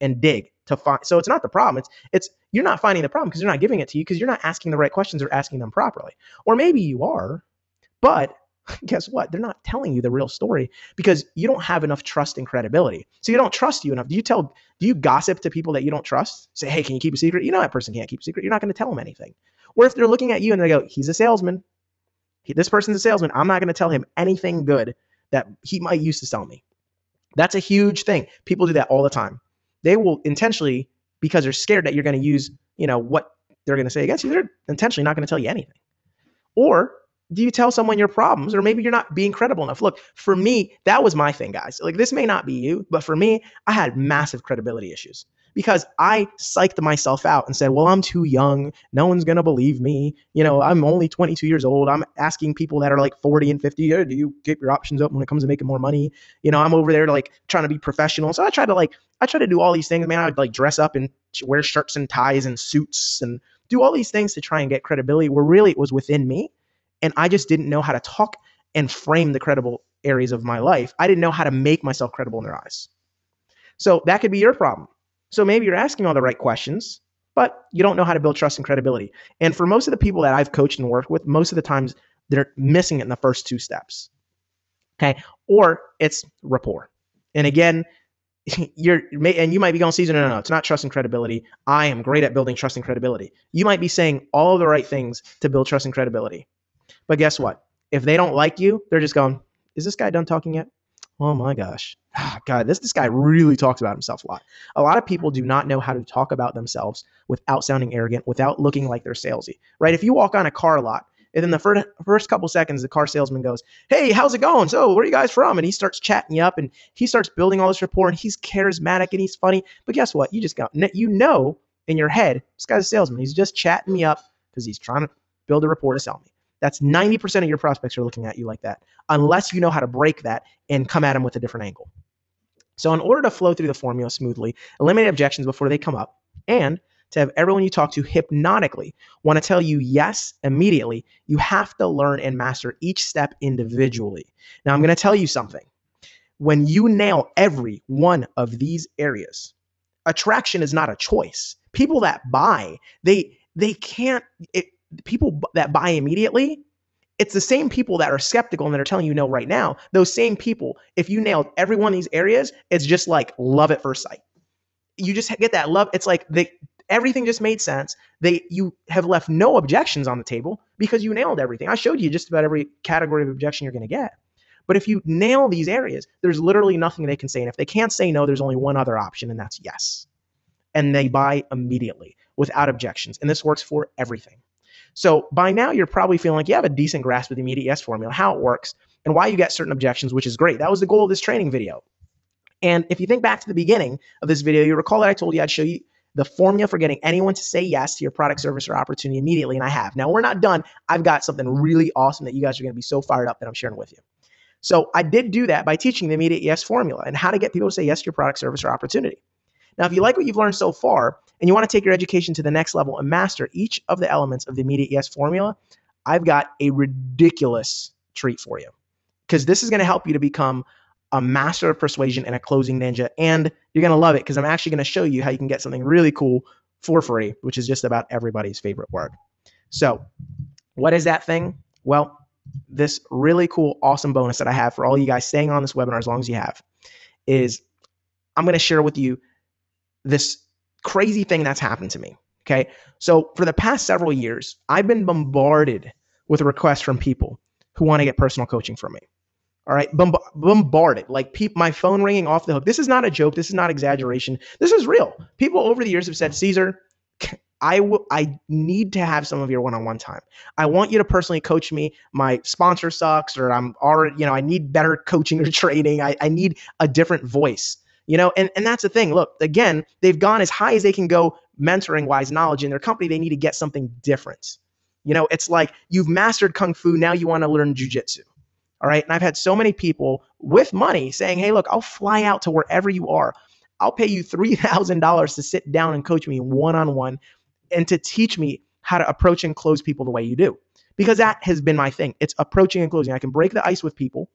and dig to find so it's not the problem. It's it's you're not finding the problem because you're not giving it to you because you're not asking the right questions or asking them properly. Or maybe you are, but guess what? They're not telling you the real story because you don't have enough trust and credibility. So you don't trust you enough. Do you tell, do you gossip to people that you don't trust? Say, hey, can you keep a secret? You know that person can't keep a secret. You're not going to tell them anything. Or if they're looking at you and they go, he's a salesman. He, this person's a salesman. I'm not going to tell him anything good that he might use to sell me. That's a huge thing. People do that all the time. They will intentionally, because they're scared that you're going to use, you know, what they're going to say against you, they're intentionally not going to tell you anything. Or do you tell someone your problems? Or maybe you're not being credible enough. Look for me that was my thing guys. Like this may not be you but for me i had massive credibility issues. Because i psyched myself out and said well i'm too young. No one's going to believe me. You know i'm only 22 years old. I'm asking people that are like 40 and 50 oh, do you keep your options open when it comes to making more money? You know i'm over there like trying to be professional. So i try to like i try to do all these things man. I would like dress up and wear shirts and ties and suits and do all these things to try and get credibility where really it was within me and I just didn't know how to talk and frame the credible areas of my life. I didn't know how to make myself credible in their eyes. So that could be your problem. So maybe you're asking all the right questions, but you don't know how to build trust and credibility. And for most of the people that I've coached and worked with, most of the times they're missing it in the first two steps. Okay. Or it's rapport. And again, you're and you might be going season no no no it's not trust and credibility i am great at building trust and credibility you might be saying all the right things to build trust and credibility but guess what? If they don't like you, they're just going, is this guy done talking yet? Oh my gosh. Ah, God, this, this guy really talks about himself a lot. A lot of people do not know how to talk about themselves without sounding arrogant, without looking like they're salesy, right? If you walk on a car lot and then the first, first couple seconds, the car salesman goes, Hey, how's it going? So, where are you guys from? And he starts chatting you up and he starts building all this rapport and he's charismatic and he's funny. But guess what? You just got, you know, in your head, this guy's a salesman. He's just chatting me up because he's trying to build a rapport to sell me. That's 90% of your prospects are looking at you like that, unless you know how to break that and come at them with a different angle. So, in order to flow through the formula smoothly, eliminate objections before they come up, and to have everyone you talk to hypnotically want to tell you yes immediately, you have to learn and master each step individually. Now, I'm going to tell you something. When you nail every one of these areas, attraction is not a choice. People that buy, they they can't it, people that buy immediately, it's the same people that are skeptical and that are telling you no right now. Those same people, if you nailed every one of these areas, it's just like love at first sight. You just get that love. It's like they everything just made sense. They you have left no objections on the table because you nailed everything. I showed you just about every category of objection you're going to get. But if you nail these areas, there's literally nothing they can say. And if they can't say no, there's only one other option, and that's yes. And they buy immediately without objections. And this works for everything. So by now, you're probably feeling like you have a decent grasp of the immediate yes formula, how it works, and why you get certain objections, which is great. That was the goal of this training video. And if you think back to the beginning of this video, you recall that I told you I'd show you the formula for getting anyone to say yes to your product, service, or opportunity immediately, and I have. Now, we're not done. I've got something really awesome that you guys are going to be so fired up that I'm sharing with you. So I did do that by teaching the immediate yes formula and how to get people to say yes to your product, service, or opportunity. Now, if you like what you've learned so far and you want to take your education to the next level and master each of the elements of the immediate yes formula, I've got a ridiculous treat for you because this is going to help you to become a master of persuasion and a closing ninja. And you're going to love it because I'm actually going to show you how you can get something really cool for free, which is just about everybody's favorite word. So, what is that thing? Well, this really cool, awesome bonus that I have for all you guys staying on this webinar as long as you have is I'm going to share with you this crazy thing that's happened to me. Okay. So for the past several years, I've been bombarded with requests from people who want to get personal coaching from me. All right. Bomb- bombarded. Like people, my phone ringing off the hook. This is not a joke. This is not exaggeration. This is real. People over the years have said, Cesar, I will I need to have some of your one-on-one time. I want you to personally coach me. My sponsor sucks, or I'm already, you know, I need better coaching or training. I, I need a different voice You know, and, and that's the thing. Look, again, they've gone as high as they can go mentoring wise knowledge in their company. They need to get something different. You know, it's like you've mastered kung fu, now you want to learn jujitsu. All right. And I've had so many people with money saying, Hey, look, I'll fly out to wherever you are. I'll pay you $3,000 to sit down and coach me one on one and to teach me how to approach and close people the way you do. Because that has been my thing. It's approaching and closing. I can break the ice with people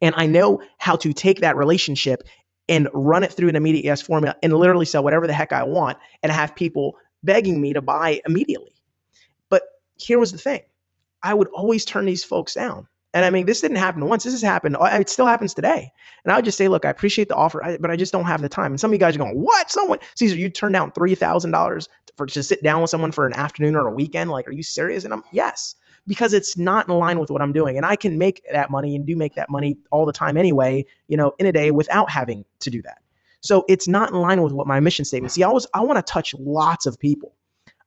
and I know how to take that relationship and run it through an immediate yes formula and literally sell whatever the heck I want and have people begging me to buy immediately. But here was the thing I would always turn these folks down. And I mean, this didn't happen once. This has happened. Uh, it still happens today. And I would just say, look, I appreciate the offer, but I just don't have the time. And some of you guys are going, what? Someone, Cesar, you turned down three thousand dollars for to sit down with someone for an afternoon or a weekend? Like, are you serious? And I'm yes, because it's not in line with what I'm doing, and I can make that money and do make that money all the time anyway. You know, in a day without having to do that. So it's not in line with what my mission statement. See, I was I want to touch lots of people.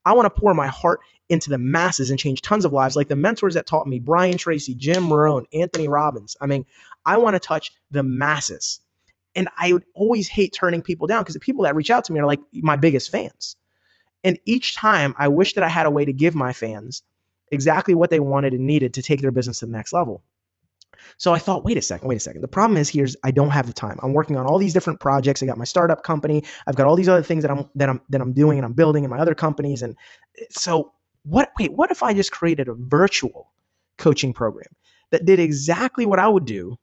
I want to pour my heart into the masses and change tons of lives, like the mentors that taught me Brian Tracy, Jim Rohn, Anthony Robbins. I mean, I want to touch the masses. And I would always hate turning people down because the people that reach out to me are like my biggest fans. And each time I wish that I had a way to give my fans exactly what they wanted and needed to take their business to the next level. So I thought, wait a second, wait a second. The problem is here's I don't have the time. I'm working on all these different projects. I got my startup company. I've got all these other things that I'm that I'm that I'm doing and I'm building in my other companies. And eh, so what wait, what if I just created a virtual coaching program that did exactly what I would do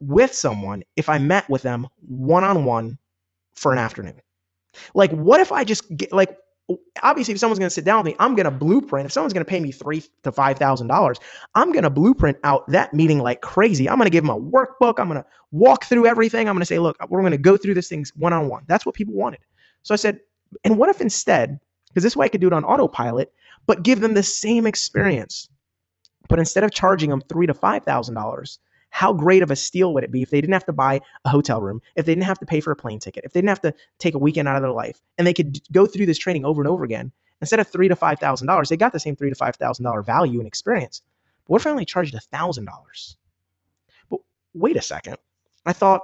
with someone if I met with them one on one for an afternoon? Like, what if I just get like obviously if someone's going to sit down with me i'm going to blueprint. If someone's going to pay me three to five thousand dollars i'm going to blueprint out that meeting like crazy. I'm going to give them a workbook. I'm going to walk through everything. I'm going to say look we're going to go through this things one-on-one. That's what people wanted. So i said and what if instead because this way i could do it on autopilot but give them the same experience but instead of charging them three to five thousand dollars how great of a steal would it be if they didn't have to buy a hotel room, if they didn't have to pay for a plane ticket, if they didn't have to take a weekend out of their life, and they could go through this training over and over again instead of three to five thousand dollars, they got the same three to five thousand dollar value and experience. But what if I only charged a thousand dollars? But wait a second. I thought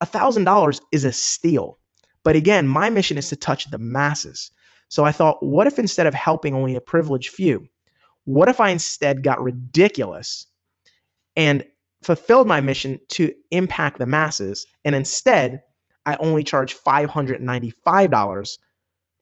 a thousand dollars is a steal. But again, my mission is to touch the masses. So I thought, what if instead of helping only a privileged few, what if I instead got ridiculous and fulfilled my mission to impact the masses. And instead, I only charge $595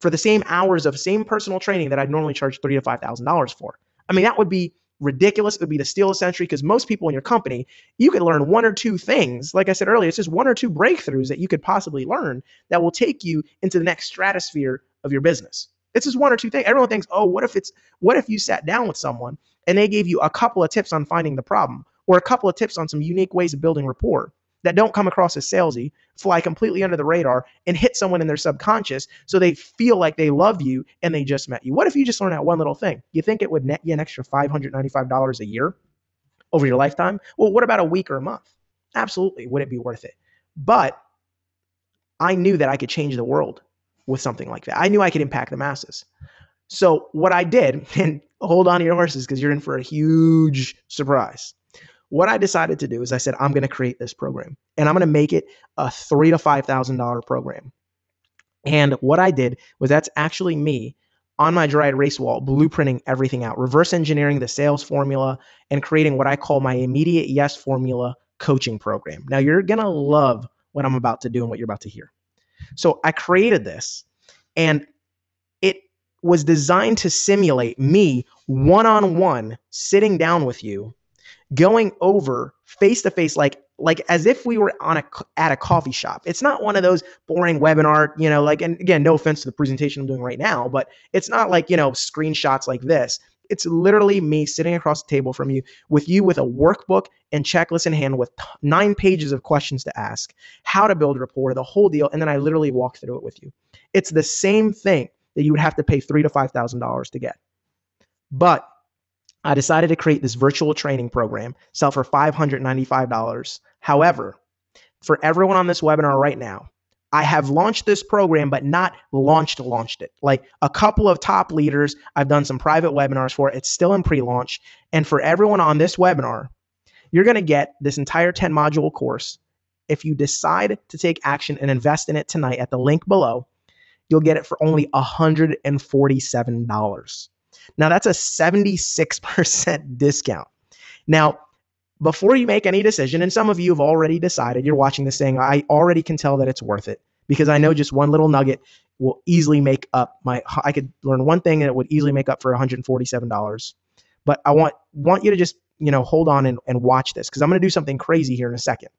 for the same hours of same personal training that I'd normally charge three to five thousand dollars for. I mean, that would be ridiculous. It would be the steal of century because most people in your company, you could learn one or two things. Like I said earlier, it's just one or two breakthroughs that you could possibly learn that will take you into the next stratosphere of your business. It's just one or two things. Everyone thinks, oh, what if it's what if you sat down with someone and they gave you a couple of tips on finding the problem? Or a couple of tips on some unique ways of building rapport that don't come across as salesy, fly completely under the radar, and hit someone in their subconscious so they feel like they love you and they just met you. What if you just learn that one little thing? You think it would net you an extra $595 a year over your lifetime? Well, what about a week or a month? Absolutely. Would it be worth it? But I knew that I could change the world with something like that. I knew I could impact the masses. So what I did, and hold on to your horses because you're in for a huge surprise what I decided to do is I said, I'm going to create this program and I'm going to make it a three to $5,000 program. And what I did was that's actually me on my dry erase wall, blueprinting everything out, reverse engineering the sales formula and creating what I call my immediate yes formula coaching program. Now you're going to love what I'm about to do and what you're about to hear. So I created this and it was designed to simulate me one on one sitting down with you going over face to face like like as if we were on a at a coffee shop. It's not one of those boring webinar, you know, like and again, no offense to the presentation I'm doing right now, but it's not like, you know, screenshots like this. It's literally me sitting across the table from you with you with a workbook and checklist in hand with nine pages of questions to ask, how to build a rapport, the whole deal, and then I literally walk through it with you. It's the same thing that you would have to pay three to five thousand dollars to get. But I decided to create this virtual training program, sell for $595. However, for everyone on this webinar right now, I have launched this program, but not launched launched it. Like a couple of top leaders, I've done some private webinars for it. It's still in pre-launch. And for everyone on this webinar, you're going to get this entire 10 module course if you decide to take action and invest in it tonight at the link below, you'll get it for only $147. Now, that's a 76% discount. Now, before you make any decision, and some of you have already decided, you're watching this saying, I already can tell that it's worth it because I know just one little nugget will easily make up my, I could learn one thing and it would easily make up for $147. But I want, want you to just, you know, hold on and, and watch this because I'm going to do something crazy here in a second.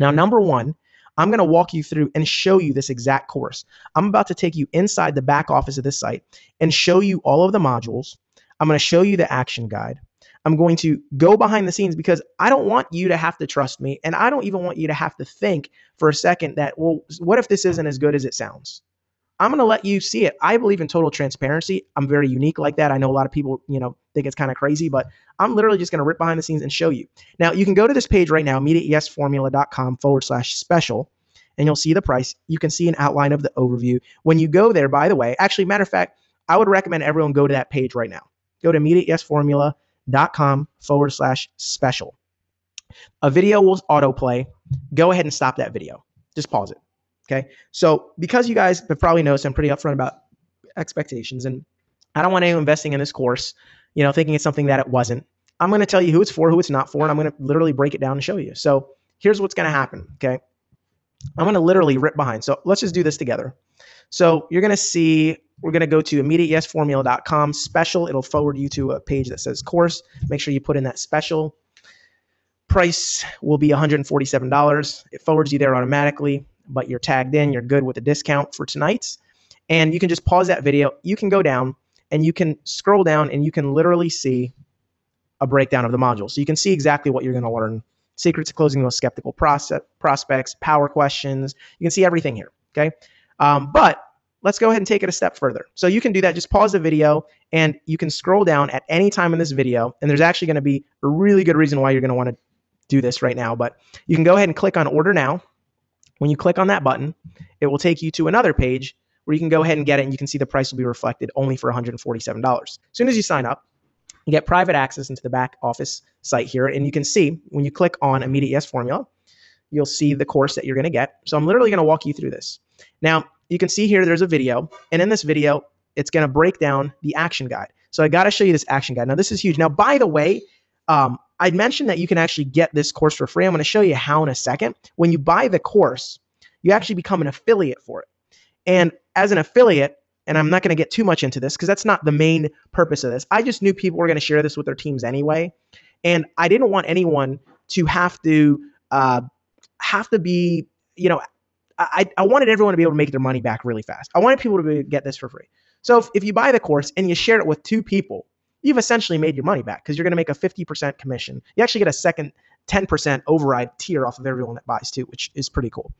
Now, number one, I'm going to walk you through and show you this exact course. I'm about to take you inside the back office of this site and show you all of the modules. I'm going to show you the action guide. I'm going to go behind the scenes because I don't want you to have to trust me. And I don't even want you to have to think for a second that, well, what if this isn't as good as it sounds? I'm going to let you see it. I believe in total transparency. I'm very unique like that. I know a lot of people, you know, think it's kind of crazy, but I'm literally just going to rip behind the scenes and show you. Now, you can go to this page right now, immediateyesformula.com forward slash special, and you'll see the price. You can see an outline of the overview. When you go there, by the way, actually, matter of fact, I would recommend everyone go to that page right now. Go to immediateyesformula.com forward slash special. A video will autoplay. Go ahead and stop that video. Just pause it. Okay. So because you guys have probably noticed I'm pretty upfront about expectations and I don't want anyone investing in this course, you know, thinking it's something that it wasn't. I'm going to tell you who it's for, who it's not for, and I'm going to literally break it down and show you. So here's what's going to happen. Okay. I'm going to literally rip behind. So let's just do this together. So you're going to see, we're going to go to immediateyesformula.com special. It'll forward you to a page that says course. Make sure you put in that special. Price will be $147. It forwards you there automatically but you're tagged in, you're good with the discount for tonight. And you can just pause that video. You can go down and you can scroll down and you can literally see a breakdown of the module. So you can see exactly what you're going to learn. Secrets to closing those skeptical prospects, power questions. You can see everything here. Okay. Um, but let's go ahead and take it a step further. So you can do that. Just pause the video and you can scroll down at any time in this video. And there's actually going to be a really good reason why you're going to want to do this right now. But you can go ahead and click on order now. When you click on that button, it will take you to another page where you can go ahead and get it and you can see the price will be reflected only for $147. As soon as you sign up, you get private access into the back office site here and you can see when you click on immediate yes formula, you'll see the course that you're going to get. So I'm literally going to walk you through this. Now, you can see here there's a video and in this video, it's going to break down the action guide. So I got to show you this action guide. Now, this is huge. Now, by the way, um, I mentioned that you can actually get this course for free. I'm going to show you how in a second. When you buy the course, you actually become an affiliate for it. And as an affiliate, and I'm not going to get too much into this because that's not the main purpose of this. I just knew people were going to share this with their teams anyway, and I didn't want anyone to have to uh, have to be, you know, I, I wanted everyone to be able to make their money back really fast. I wanted people to be, get this for free. So if, if you buy the course and you share it with two people, you've essentially made your money back because you're going to make a 50% commission. You actually get a second 10% override tier off of everyone that buys too, which is pretty cool.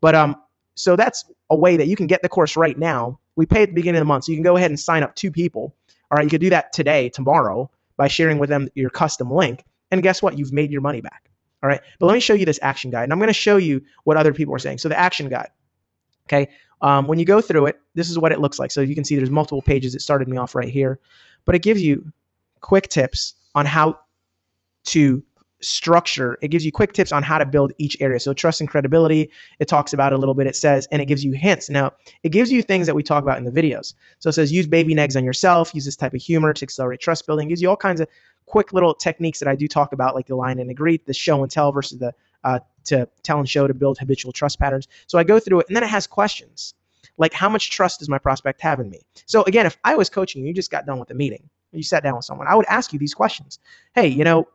But um, so that's a way that you can get the course right now. We pay at the beginning of the month, so you can go ahead and sign up two people. All right, you could do that today, tomorrow, by sharing with them your custom link. And guess what? You've made your money back. All right, but let me show you this action guide, and I'm going to show you what other people are saying. So the action guide. Okay, um, when you go through it, this is what it looks like. So you can see there's multiple pages. It started me off right here but it gives you quick tips on how to structure. It gives you quick tips on how to build each area. So trust and credibility, it talks about a little bit. It says, and it gives you hints. Now, it gives you things that we talk about in the videos. So it says use baby negs on yourself, use this type of humor to accelerate trust building. It gives you all kinds of quick little techniques that I do talk about, like the line and agree, the show and tell versus the uh, to tell and show to build habitual trust patterns. So I go through it, and then it has questions like how much trust does my prospect have in me? So again, if I was coaching you, you just got done with the meeting, you sat down with someone, I would ask you these questions. Hey, you know,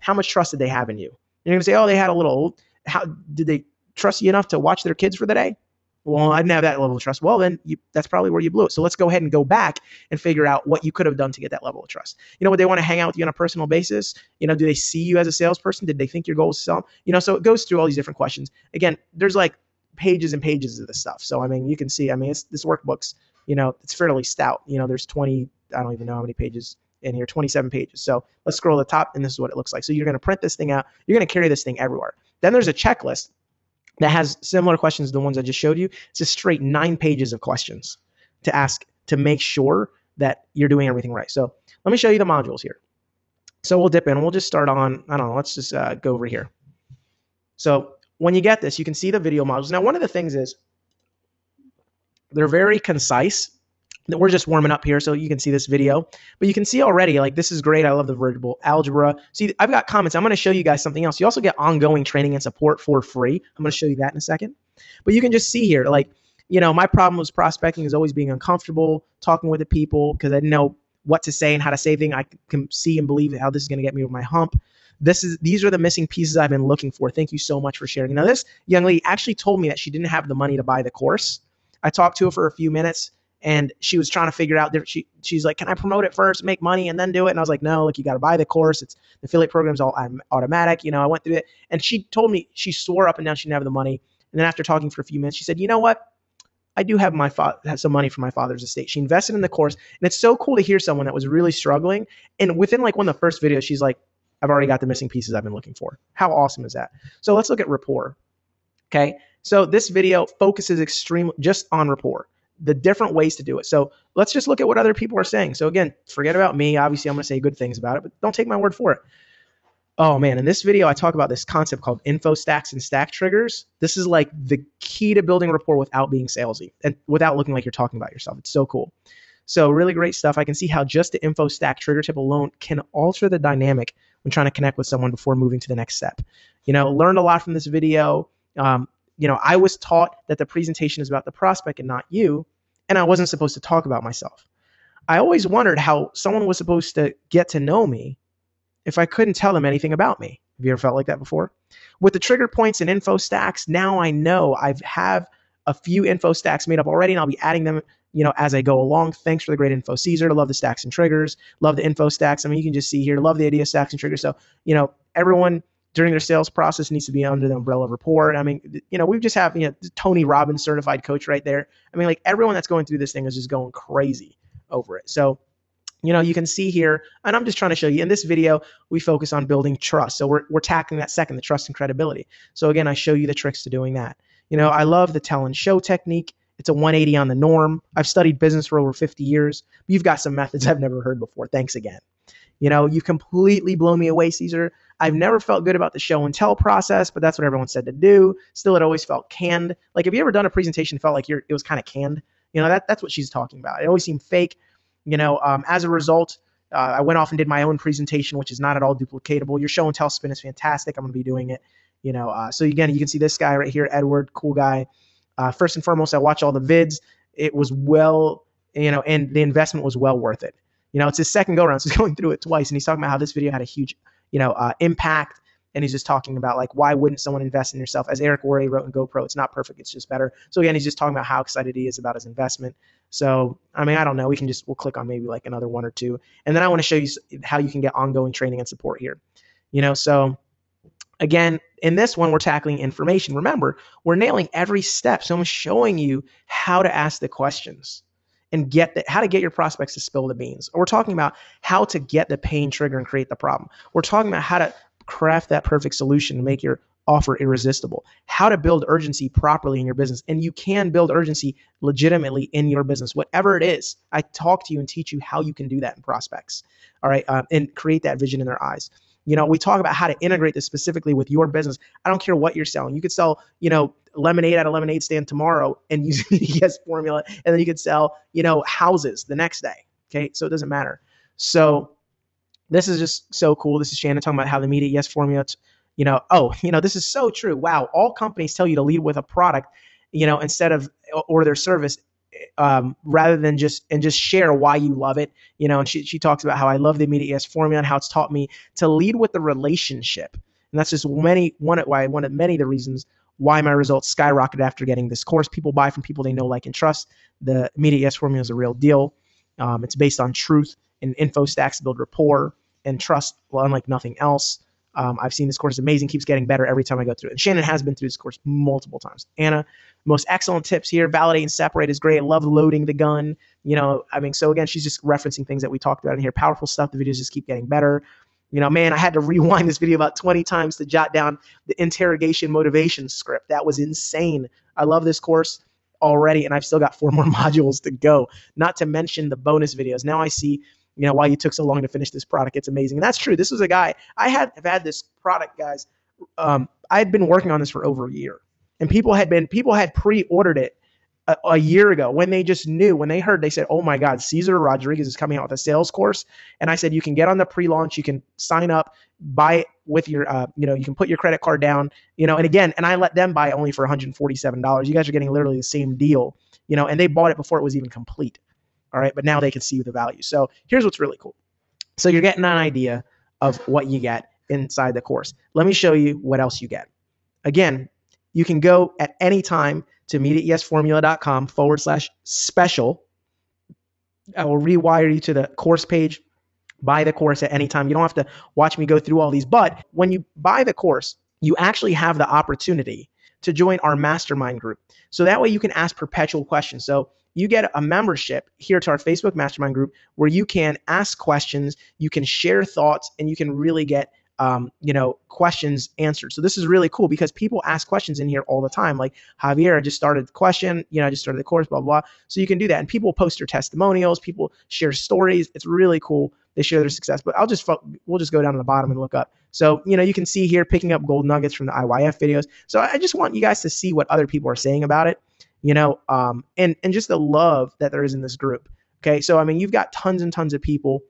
how much trust did they have in you? You're gonna say, oh, they had a little. How did they trust you enough to watch their kids for the day? Well, I didn't have that level of trust. Well, then you, that's probably where you blew it. So let's go ahead and go back and figure out what you could have done to get that level of trust. You know, would they want to hang out with you on a personal basis? You know, do they see you as a salesperson? Did they think your goal was to sell? You know, so it goes through all these different questions. Again, there's like pages and pages of this stuff. So I mean, you can see. I mean, it's, this workbook's you know it's fairly stout. You know, there's 20. I don't even know how many pages in here. 27 pages. So let's scroll to the top, and this is what it looks like. So you're going to print this thing out. You're going to carry this thing everywhere. Then there's a checklist that has similar questions to the ones I just showed you. It's just straight nine pages of questions to ask to make sure that you're doing everything right. So let me show you the modules here. So we'll dip in. We'll just start on, I don't know, let's just uh, go over here. So when you get this, you can see the video modules. Now, one of the things is they're very concise. That we're just warming up here, so you can see this video. But you can see already, like this is great. I love the verbal algebra. See, I've got comments. I'm going to show you guys something else. You also get ongoing training and support for free. I'm going to show you that in a second. But you can just see here, like you know, my problem was prospecting is always being uncomfortable talking with the people because I didn't know what to say and how to say things. I can see and believe how this is going to get me over my hump. This is these are the missing pieces I've been looking for. Thank you so much for sharing. Now, this young lady actually told me that she didn't have the money to buy the course. I talked to her for a few minutes and she was trying to figure out she she's like can i promote it first make money and then do it and i was like no like you got to buy the course it's the affiliate program's all um, automatic you know i went through it and she told me she swore up and down she didn't have the money and then after talking for a few minutes she said you know what I do have my fa- have some money from my father's estate. She invested in the course, and it's so cool to hear someone that was really struggling. And within like one of the first videos, she's like, "I've already got the missing pieces I've been looking for." How awesome is that? So let's look at rapport. Okay, so this video focuses extremely just on rapport, the different ways to do it. So let's just look at what other people are saying. So again, forget about me. Obviously, I'm going to say good things about it, but don't take my word for it. Oh man, in this video, I talk about this concept called info stacks and stack triggers. This is like the key to building rapport without being salesy and without looking like you're talking about yourself. It's so cool. So, really great stuff. I can see how just the info stack trigger tip alone can alter the dynamic when trying to connect with someone before moving to the next step. You know, learned a lot from this video. Um, you know, I was taught that the presentation is about the prospect and not you, and I wasn't supposed to talk about myself. I always wondered how someone was supposed to get to know me if I couldn't tell them anything about me. Have you ever felt like that before? With the trigger points and info stacks, now I know I have a few info stacks made up already, and I'll be adding them, you know, as I go along. Thanks for the great info, Cesar. I love the stacks and triggers. Love the info stacks. I mean, you can just see here. Love the idea of stacks and triggers. So, you know, everyone during their sales process needs to be under the umbrella of rapport. I mean, you know, we've just have you know Tony Robbins certified coach right there. I mean, like everyone that's going through this thing is just going crazy over it. So you know, you can see here, and I'm just trying to show you in this video, we focus on building trust. So we're, we're tackling that second, the trust and credibility. So again, I show you the tricks to doing that. You know, I love the tell and show technique. It's a 180 on the norm. I've studied business for over 50 years. You've got some methods I've never heard before. Thanks again. You know, you've completely blown me away, Cesar. I've never felt good about the show and tell process, but that's what everyone said to do. Still, it always felt canned. Like, have you ever done a presentation felt like you're, it was kind of canned? You know, that, that's what she's talking about. It always seemed fake. You know, um, as a result, uh, I went off and did my own presentation, which is not at all duplicatable. Your show and tell spin is fantastic. I'm going to be doing it. You know, uh, so again, you can see this guy right here, Edward, cool guy. Uh, first and foremost, I watch all the vids. It was well, you know, and the investment was well worth it. You know, it's his second go around, so he's going through it twice, and he's talking about how this video had a huge, you know, uh, impact. And he's just talking about like why wouldn't someone invest in yourself? As Eric Worre wrote in Go Pro, it's not perfect, it's just better. So again, he's just talking about how excited he is about his investment. So, I mean, I don't know. We can just, we'll click on maybe like another one or two. And then I want to show you how you can get ongoing training and support here. You know, so again, in this one, we're tackling information. Remember, we're nailing every step. So I'm showing you how to ask the questions and get the, how to get your prospects to spill the beans. We're talking about how to get the pain trigger and create the problem. We're talking about how to craft that perfect solution to make your offer irresistible, how to build urgency properly in your business. And you can build urgency legitimately in your business, whatever it is. I talk to you and teach you how you can do that in prospects, all right, uh, and create that vision in their eyes. You know, we talk about how to integrate this specifically with your business. I don't care what you're selling. You could sell, you know, lemonade at a lemonade stand tomorrow and use the yes formula, and then you could sell, you know, houses the next day. Okay, so it doesn't matter. So this is just so cool. This is Shannon talking about how the immediate yes formula you know, oh, you know, this is so true. Wow, all companies tell you to lead with a product, you know, instead of or their service, um, rather than just and just share why you love it. You know, and she she talks about how I love the immediate yes formula and how it's taught me to lead with the relationship, and that's just many one of why one of many of the reasons why my results skyrocketed after getting this course. People buy from people they know, like, and trust. The immediate yes formula is a real deal. Um, it's based on truth and info stacks build rapport and trust, well, unlike nothing else. Um, I've seen this course amazing, keeps getting better every time I go through it. And Shannon has been through this course multiple times. Anna, most excellent tips here. Validate and separate is great. I love loading the gun. You know, I mean, so again, she's just referencing things that we talked about in here. Powerful stuff. The videos just keep getting better. You know, man, I had to rewind this video about 20 times to jot down the interrogation motivation script. That was insane. I love this course already, and I've still got four more modules to go. Not to mention the bonus videos. Now I see you know, why you took so long to finish this product. It's amazing. And that's true. This was a guy, I had have had this product, guys. Um, I'd been working on this for over a year, and people had been people had pre-ordered it a, a, year ago when they just knew when they heard they said, "Oh my God, Cesar Rodriguez is coming out with a sales course," and I said, "You can get on the pre-launch, you can sign up, buy it with your, uh, you know, you can put your credit card down, you know, and again, and I let them buy only for 147 dollars. You guys are getting literally the same deal, you know, and they bought it before it was even complete. All right, but now they can see the value. So here's what's really cool. So you're getting an idea of what you get inside the course. Let me show you what else you get. Again, you can go at any time to immediateyesformula.com forward slash special. I will rewire you to the course page. Buy the course at any time. You don't have to watch me go through all these, but when you buy the course, you actually have the opportunity to join our mastermind group. So that way you can ask perpetual questions. So you get a membership here to our Facebook mastermind group where you can ask questions, you can share thoughts, and you can really get um, you know, questions answered. So this is really cool because people ask questions in here all the time. Like Javier, I just started the question, you know, I just started the course, blah, blah, blah. So you can do that. And people post their testimonials, people share stories. It's really cool. They share their success. But I'll just, we'll just go down to the bottom and look up. So, you know, you can see here picking up gold nuggets from the IYF videos. So I just want you guys to see what other people are saying about it, you know, um, and, and just the love that there is in this group. Okay. So, I mean, you've got tons and tons of people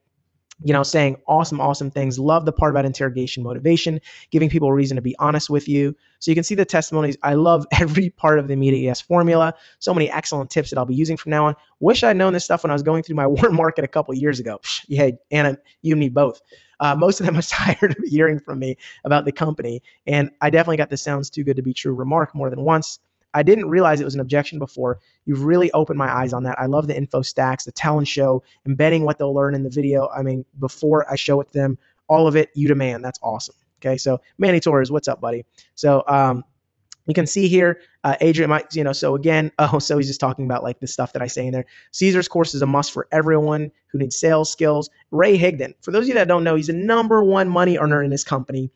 you know, saying awesome, awesome things. Love the part about interrogation motivation, giving people a reason to be honest with you. So you can see the testimonies. I love every part of the Immediate Yes formula. So many excellent tips that I'll be using from now on. Wish I'd known this stuff when I was going through my warm market a couple years ago. Yeah, Anna, you and me both. Uh, most of them are tired of hearing from me about the company. And I definitely got the sounds too good to be true remark more than once. I didn't realize it was an objection before. You've really opened my eyes on that. I love the info stacks, the tell and show, embedding what they'll learn in the video. I mean, before I show it to them, all of it you demand. That's awesome. Okay, so Manny Torres, what's up, buddy? So um, you can see here, uh, Adrian might, you know, so again, oh, so he's just talking about like the stuff that I say in there. Cesar's course is a must for everyone who needs sales skills. Ray Higdon, for those of you that don't know, he's the number one money earner in his company.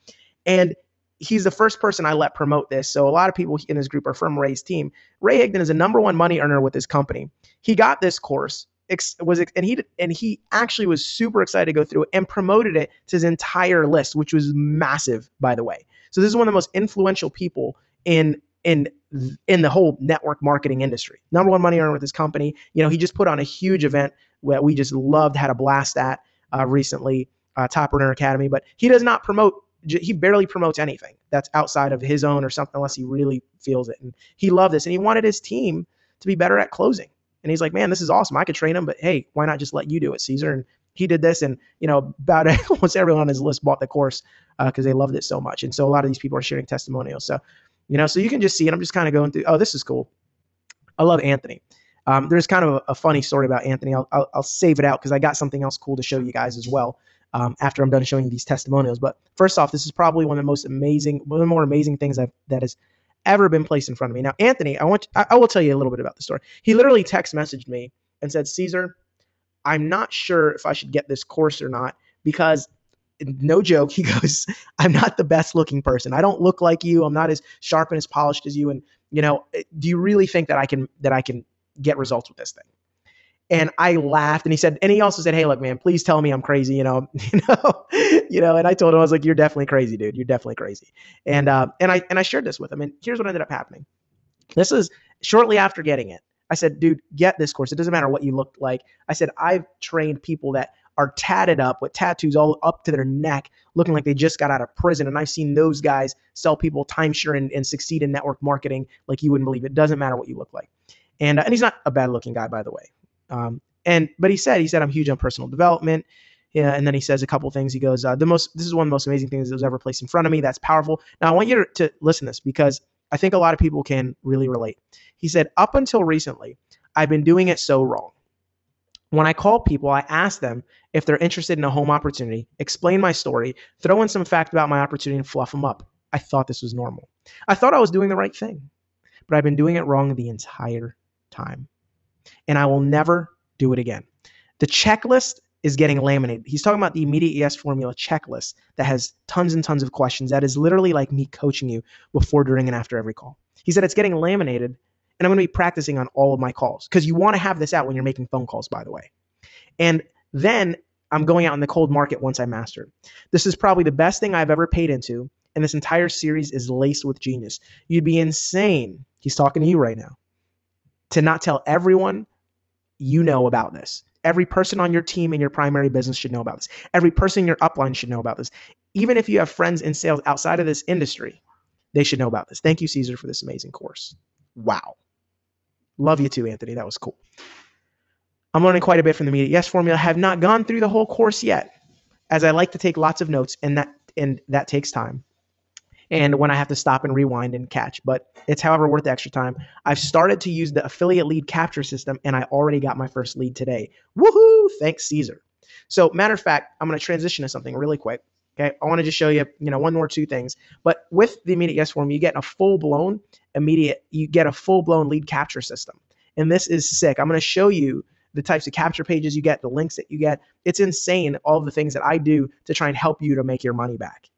And he's the first person I let promote this. So a lot of people in his group are from Ray's team. Ray Higdon is a number one money earner with his company. He got this course was and he and he actually was super excited to go through it and promoted it to his entire list, which was massive, by the way. So this is one of the most influential people in in in the whole network marketing industry. Number one money earner with his company. You know, he just put on a huge event that we just loved, had a blast at uh, recently, uh, Top Earner Academy. But he does not promote he barely promotes anything that's outside of his own or something unless he really feels it. And he loved this and he wanted his team to be better at closing. And he's like, man, this is awesome. I could train him, but hey, why not just let you do it, Cesar? And he did this, and you know, about almost everyone on his list bought the course because uh, they loved it so much. And so a lot of these people are sharing testimonials. So, you know, so you can just see it. I'm just kind of going through. Oh, this is cool. I love Anthony. Um, there's kind of a, a, funny story about Anthony. I'll, I'll, I'll save it out because I got something else cool to show you guys as well um, after I'm done showing you these testimonials. But first off, this is probably one of the most amazing, one of the more amazing things I've, that has ever been placed in front of me. Now, Anthony, I want I, I will tell you a little bit about the story. He literally text messaged me and said, Cesar, I'm not sure if I should get this course or not because no joke, he goes, I'm not the best looking person. I don't look like you. I'm not as sharp and as polished as you. And, you know, do you really think that I can, that I can get results with this thing? And I laughed and he said, and he also said, Hey, look, man, please tell me I'm crazy, you know, you know, you know, and I told him, I was like, you're definitely crazy, dude. You're definitely crazy. And, uh, and I, and I shared this with him and here's what ended up happening. This is shortly after getting it. I said, dude, get this course. It doesn't matter what you look like. I said, I've trained people that are tatted up with tattoos all up to their neck, looking like they just got out of prison. And I've seen those guys sell people timeshare and, and succeed in network marketing like you wouldn't believe. It doesn't matter what you look like. And, uh, and he's not a bad looking guy, by the way. Um, and but he said he said I'm huge on personal development. Yeah, and then he says a couple things. He goes, uh, "The most this is one of the most amazing things that was ever placed in front of me. That's powerful." Now I want you to, to listen to this because I think a lot of people can really relate. He said, "Up until recently, I've been doing it so wrong. When I call people, I ask them if they're interested in a home opportunity, explain my story, throw in some fact about my opportunity, and fluff them up. I thought this was normal. I thought I was doing the right thing, but I've been doing it wrong the entire time. And I will never do it again. The checklist is getting laminated. He's talking about the immediate yes formula checklist that has tons and tons of questions. That is literally like me coaching you before, during, and after every call. He said it's getting laminated, and I'm going to be practicing on all of my calls because you want to have this out when you're making phone calls, by the way. And then I'm going out in the cold market once I master. This is probably the best thing I've ever paid into, and this entire series is laced with genius. You'd be insane. He's talking to you right now. To not tell everyone you know about this. Every person on your team in your primary business should know about this. Every person in your upline should know about this. Even if you have friends in sales outside of this industry, they should know about this. Thank you, Cesar, for this amazing course. Wow. Love you too, Anthony. That was cool. I'm learning quite a bit from the Immediate Yes formula. Have not gone through the whole course yet, as I like to take lots of notes, and that and that takes time. And when I have to stop and rewind and catch, but it's however worth the extra time. I've started to use the affiliate lead capture system, and I already got my first lead today. Woohoo! Thanks, Cesar. So, matter of fact, I'm going to transition to something really quick. Okay, I want to just show you, you know, one or two things. But with the immediate yes form, you get a full blown immediate, you get a full blown lead capture system, and this is sick. I'm going to show you the types of capture pages you get, the links that you get. It's insane, all the things that I do to try and help you to make your money back.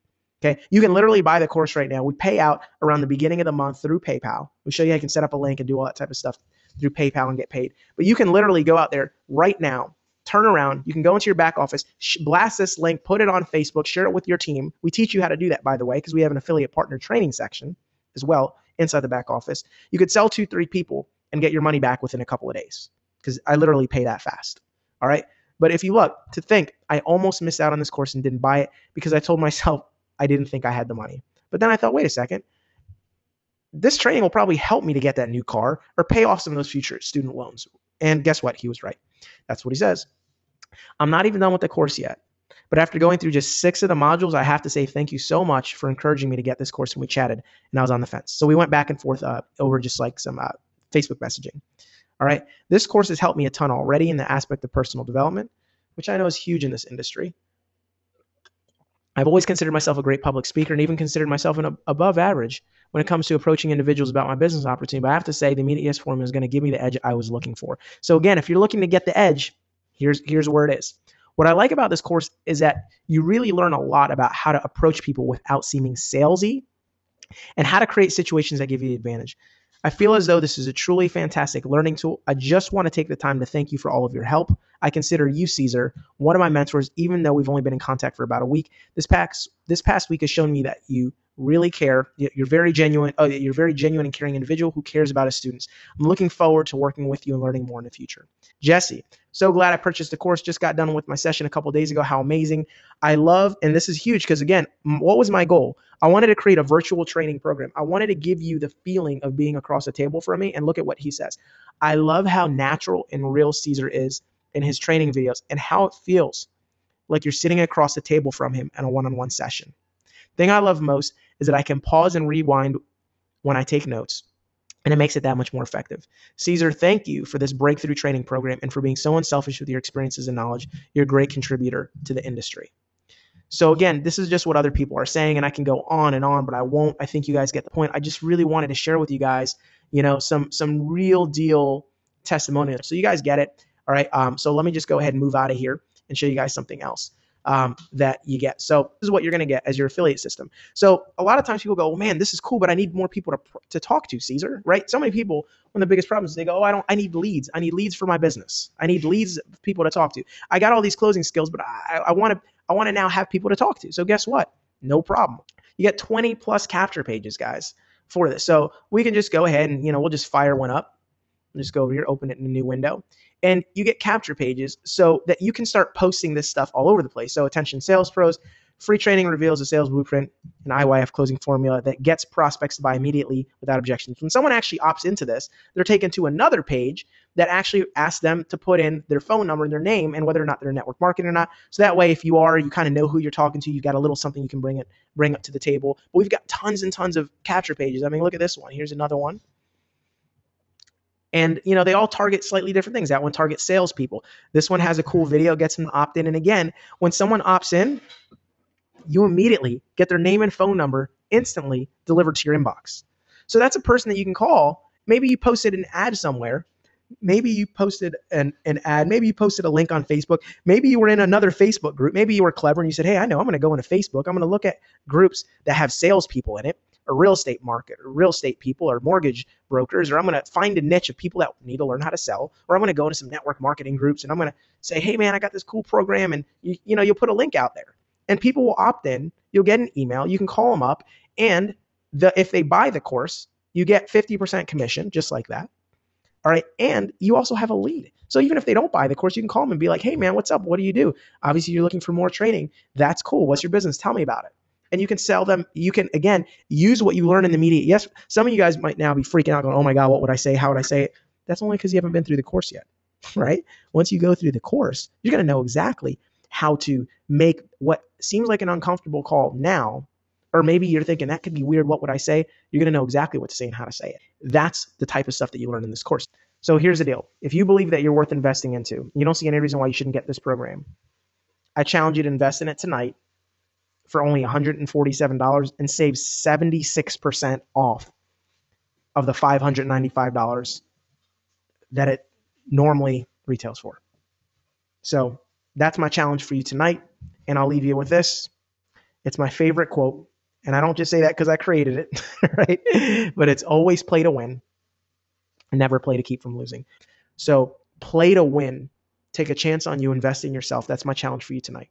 Okay, you can literally buy the course right now. We pay out around the beginning of the month through PayPal. We show you how you can set up a link and do all that type of stuff through PayPal and get paid. But you can literally go out there right now, turn around. You can go into your back office, blast this link, put it on Facebook, share it with your team. We teach you how to do that, by the way, because we have an affiliate partner training section as well inside the back office. You could sell two, three people and get your money back within a couple of days because I literally pay that fast. All right. But if you look to think, I almost missed out on this course and didn't buy it because I told myself I didn't think I had the money. But then I thought, wait a second. This training will probably help me to get that new car or pay off some of those future student loans. And guess what? He was right. That's what he says. I'm not even done with the course yet. But after going through just six of the modules, I have to say thank you so much for encouraging me to get this course. And we chatted, and I was on the fence. So we went back and forth uh, over just like some uh, Facebook messaging. All right. This course has helped me a ton already in the aspect of personal development, which I know is huge in this industry. I've always considered myself a great public speaker and even considered myself an above average when it comes to approaching individuals about my business opportunity. But I have to say, the immediate yes formula is going to give me the edge I was looking for. So again, if you're looking to get the edge, here's here's where it is. What I like about this course is that you really learn a lot about how to approach people without seeming salesy and how to create situations that give you the advantage. I feel as though this is a truly fantastic learning tool. I just want to take the time to thank you for all of your help. I consider you, Cesar, one of my mentors, even though we've only been in contact for about a week. This past this past week has shown me that you really care. You're very genuine. Oh, you're very genuine and caring individual who cares about his students. I'm looking forward to working with you and learning more in the future. Jesse, so glad I purchased the course. Just got done with my session a couple days ago. How amazing! I love, and this is huge because again, what was my goal? I wanted to create a virtual training program. I wanted to give you the feeling of being across the table from me. And look at what he says. I love how natural and real Cesar is in his training videos and how it feels like you're sitting across the table from him in a one-on-one session. Thing I love most is that I can pause and rewind when I take notes, and it makes it that much more effective. Cesar, thank you for this breakthrough training program and for being so unselfish with your experiences and knowledge. You're a great contributor to the industry. So again, this is just what other people are saying, and I can go on and on, but I won't. I think you guys get the point. I just really wanted to share with you guys, you know, some some real deal testimonials. So you guys get it. All right. Um, so let me just go ahead and move out of here and show you guys something else um, that you get. So this is what you're going to get as your affiliate system. So a lot of times people go, well, man, this is cool, but I need more people to, to talk to, Cesar, right? So many people, one of the biggest problems is they go, oh, I don't, I need leads. I need leads for my business. I need leads, people to talk to. I got all these closing skills, but I want to, I want to now have people to talk to. So guess what? No problem. You get 20 plus capture pages, guys, for this. So we can just go ahead and, you know, we'll just fire one up. Just go over here, open it in a new window and you get capture pages so that you can start posting this stuff all over the place. So attention sales pros, free training reveals a sales blueprint, an IYF closing formula that gets prospects to buy immediately without objections. When someone actually opts into this, they're taken to another page that actually asks them to put in their phone number and their name and whether or not they're network marketing or not. So that way, if you are, you kind of know who you're talking to. You've got a little something you can bring it bring up to the table. But we've got tons and tons of capture pages. I mean, look at this one. Here's another one. And you know, they all target slightly different things. That one targets salespeople. This one has a cool video, gets them to opt in. And again, when someone opts in, you immediately get their name and phone number instantly delivered to your inbox. So that's a person that you can call. Maybe you posted an ad somewhere. Maybe you posted an, an ad. Maybe you posted a link on Facebook. Maybe you were in another Facebook group. Maybe you were clever and you said, Hey, I know I'm going to go into Facebook. I'm going to look at groups that have salespeople in it a real estate market or real estate people or mortgage brokers, or I'm going to find a niche of people that need to learn how to sell, or I'm going to go into some network marketing groups and I'm going to say, hey man, I got this cool program, and you, you know you'll put a link out there. and people will opt in. You'll get an email. You can call them up, and the if they buy the course, you get 50% commission, just like that. All right. And you also have a lead. So even if they don't buy the course, you can call them and be like, hey, man, what's up? What do you do? Obviously, you're looking for more training. That's cool. What's your business? Tell me about it. And you can sell them. You can, again, use what you learn in the media. Yes, some of you guys might now be freaking out going, oh my God, what would I say? How would I say it? That's only because you haven't been through the course yet, right? Once you go through the course, you're going to know exactly how to make what seems like an uncomfortable call now or maybe you're thinking that could be weird. What would I say? You're going to know exactly what to say and how to say it. That's the type of stuff that you learn in this course. So here's the deal. If you believe that you're worth investing into, you don't see any reason why you shouldn't get this program. I challenge you to invest in it tonight for only $147 and save 76% off of the $595 that it normally retails for. So that's my challenge for you tonight. And I'll leave you with this. It's my favorite quote and I don't just say that because I created it, right? But it's always play to win never play to keep from losing. So play to win. Take a chance on you, invest in yourself. That's my challenge for you tonight.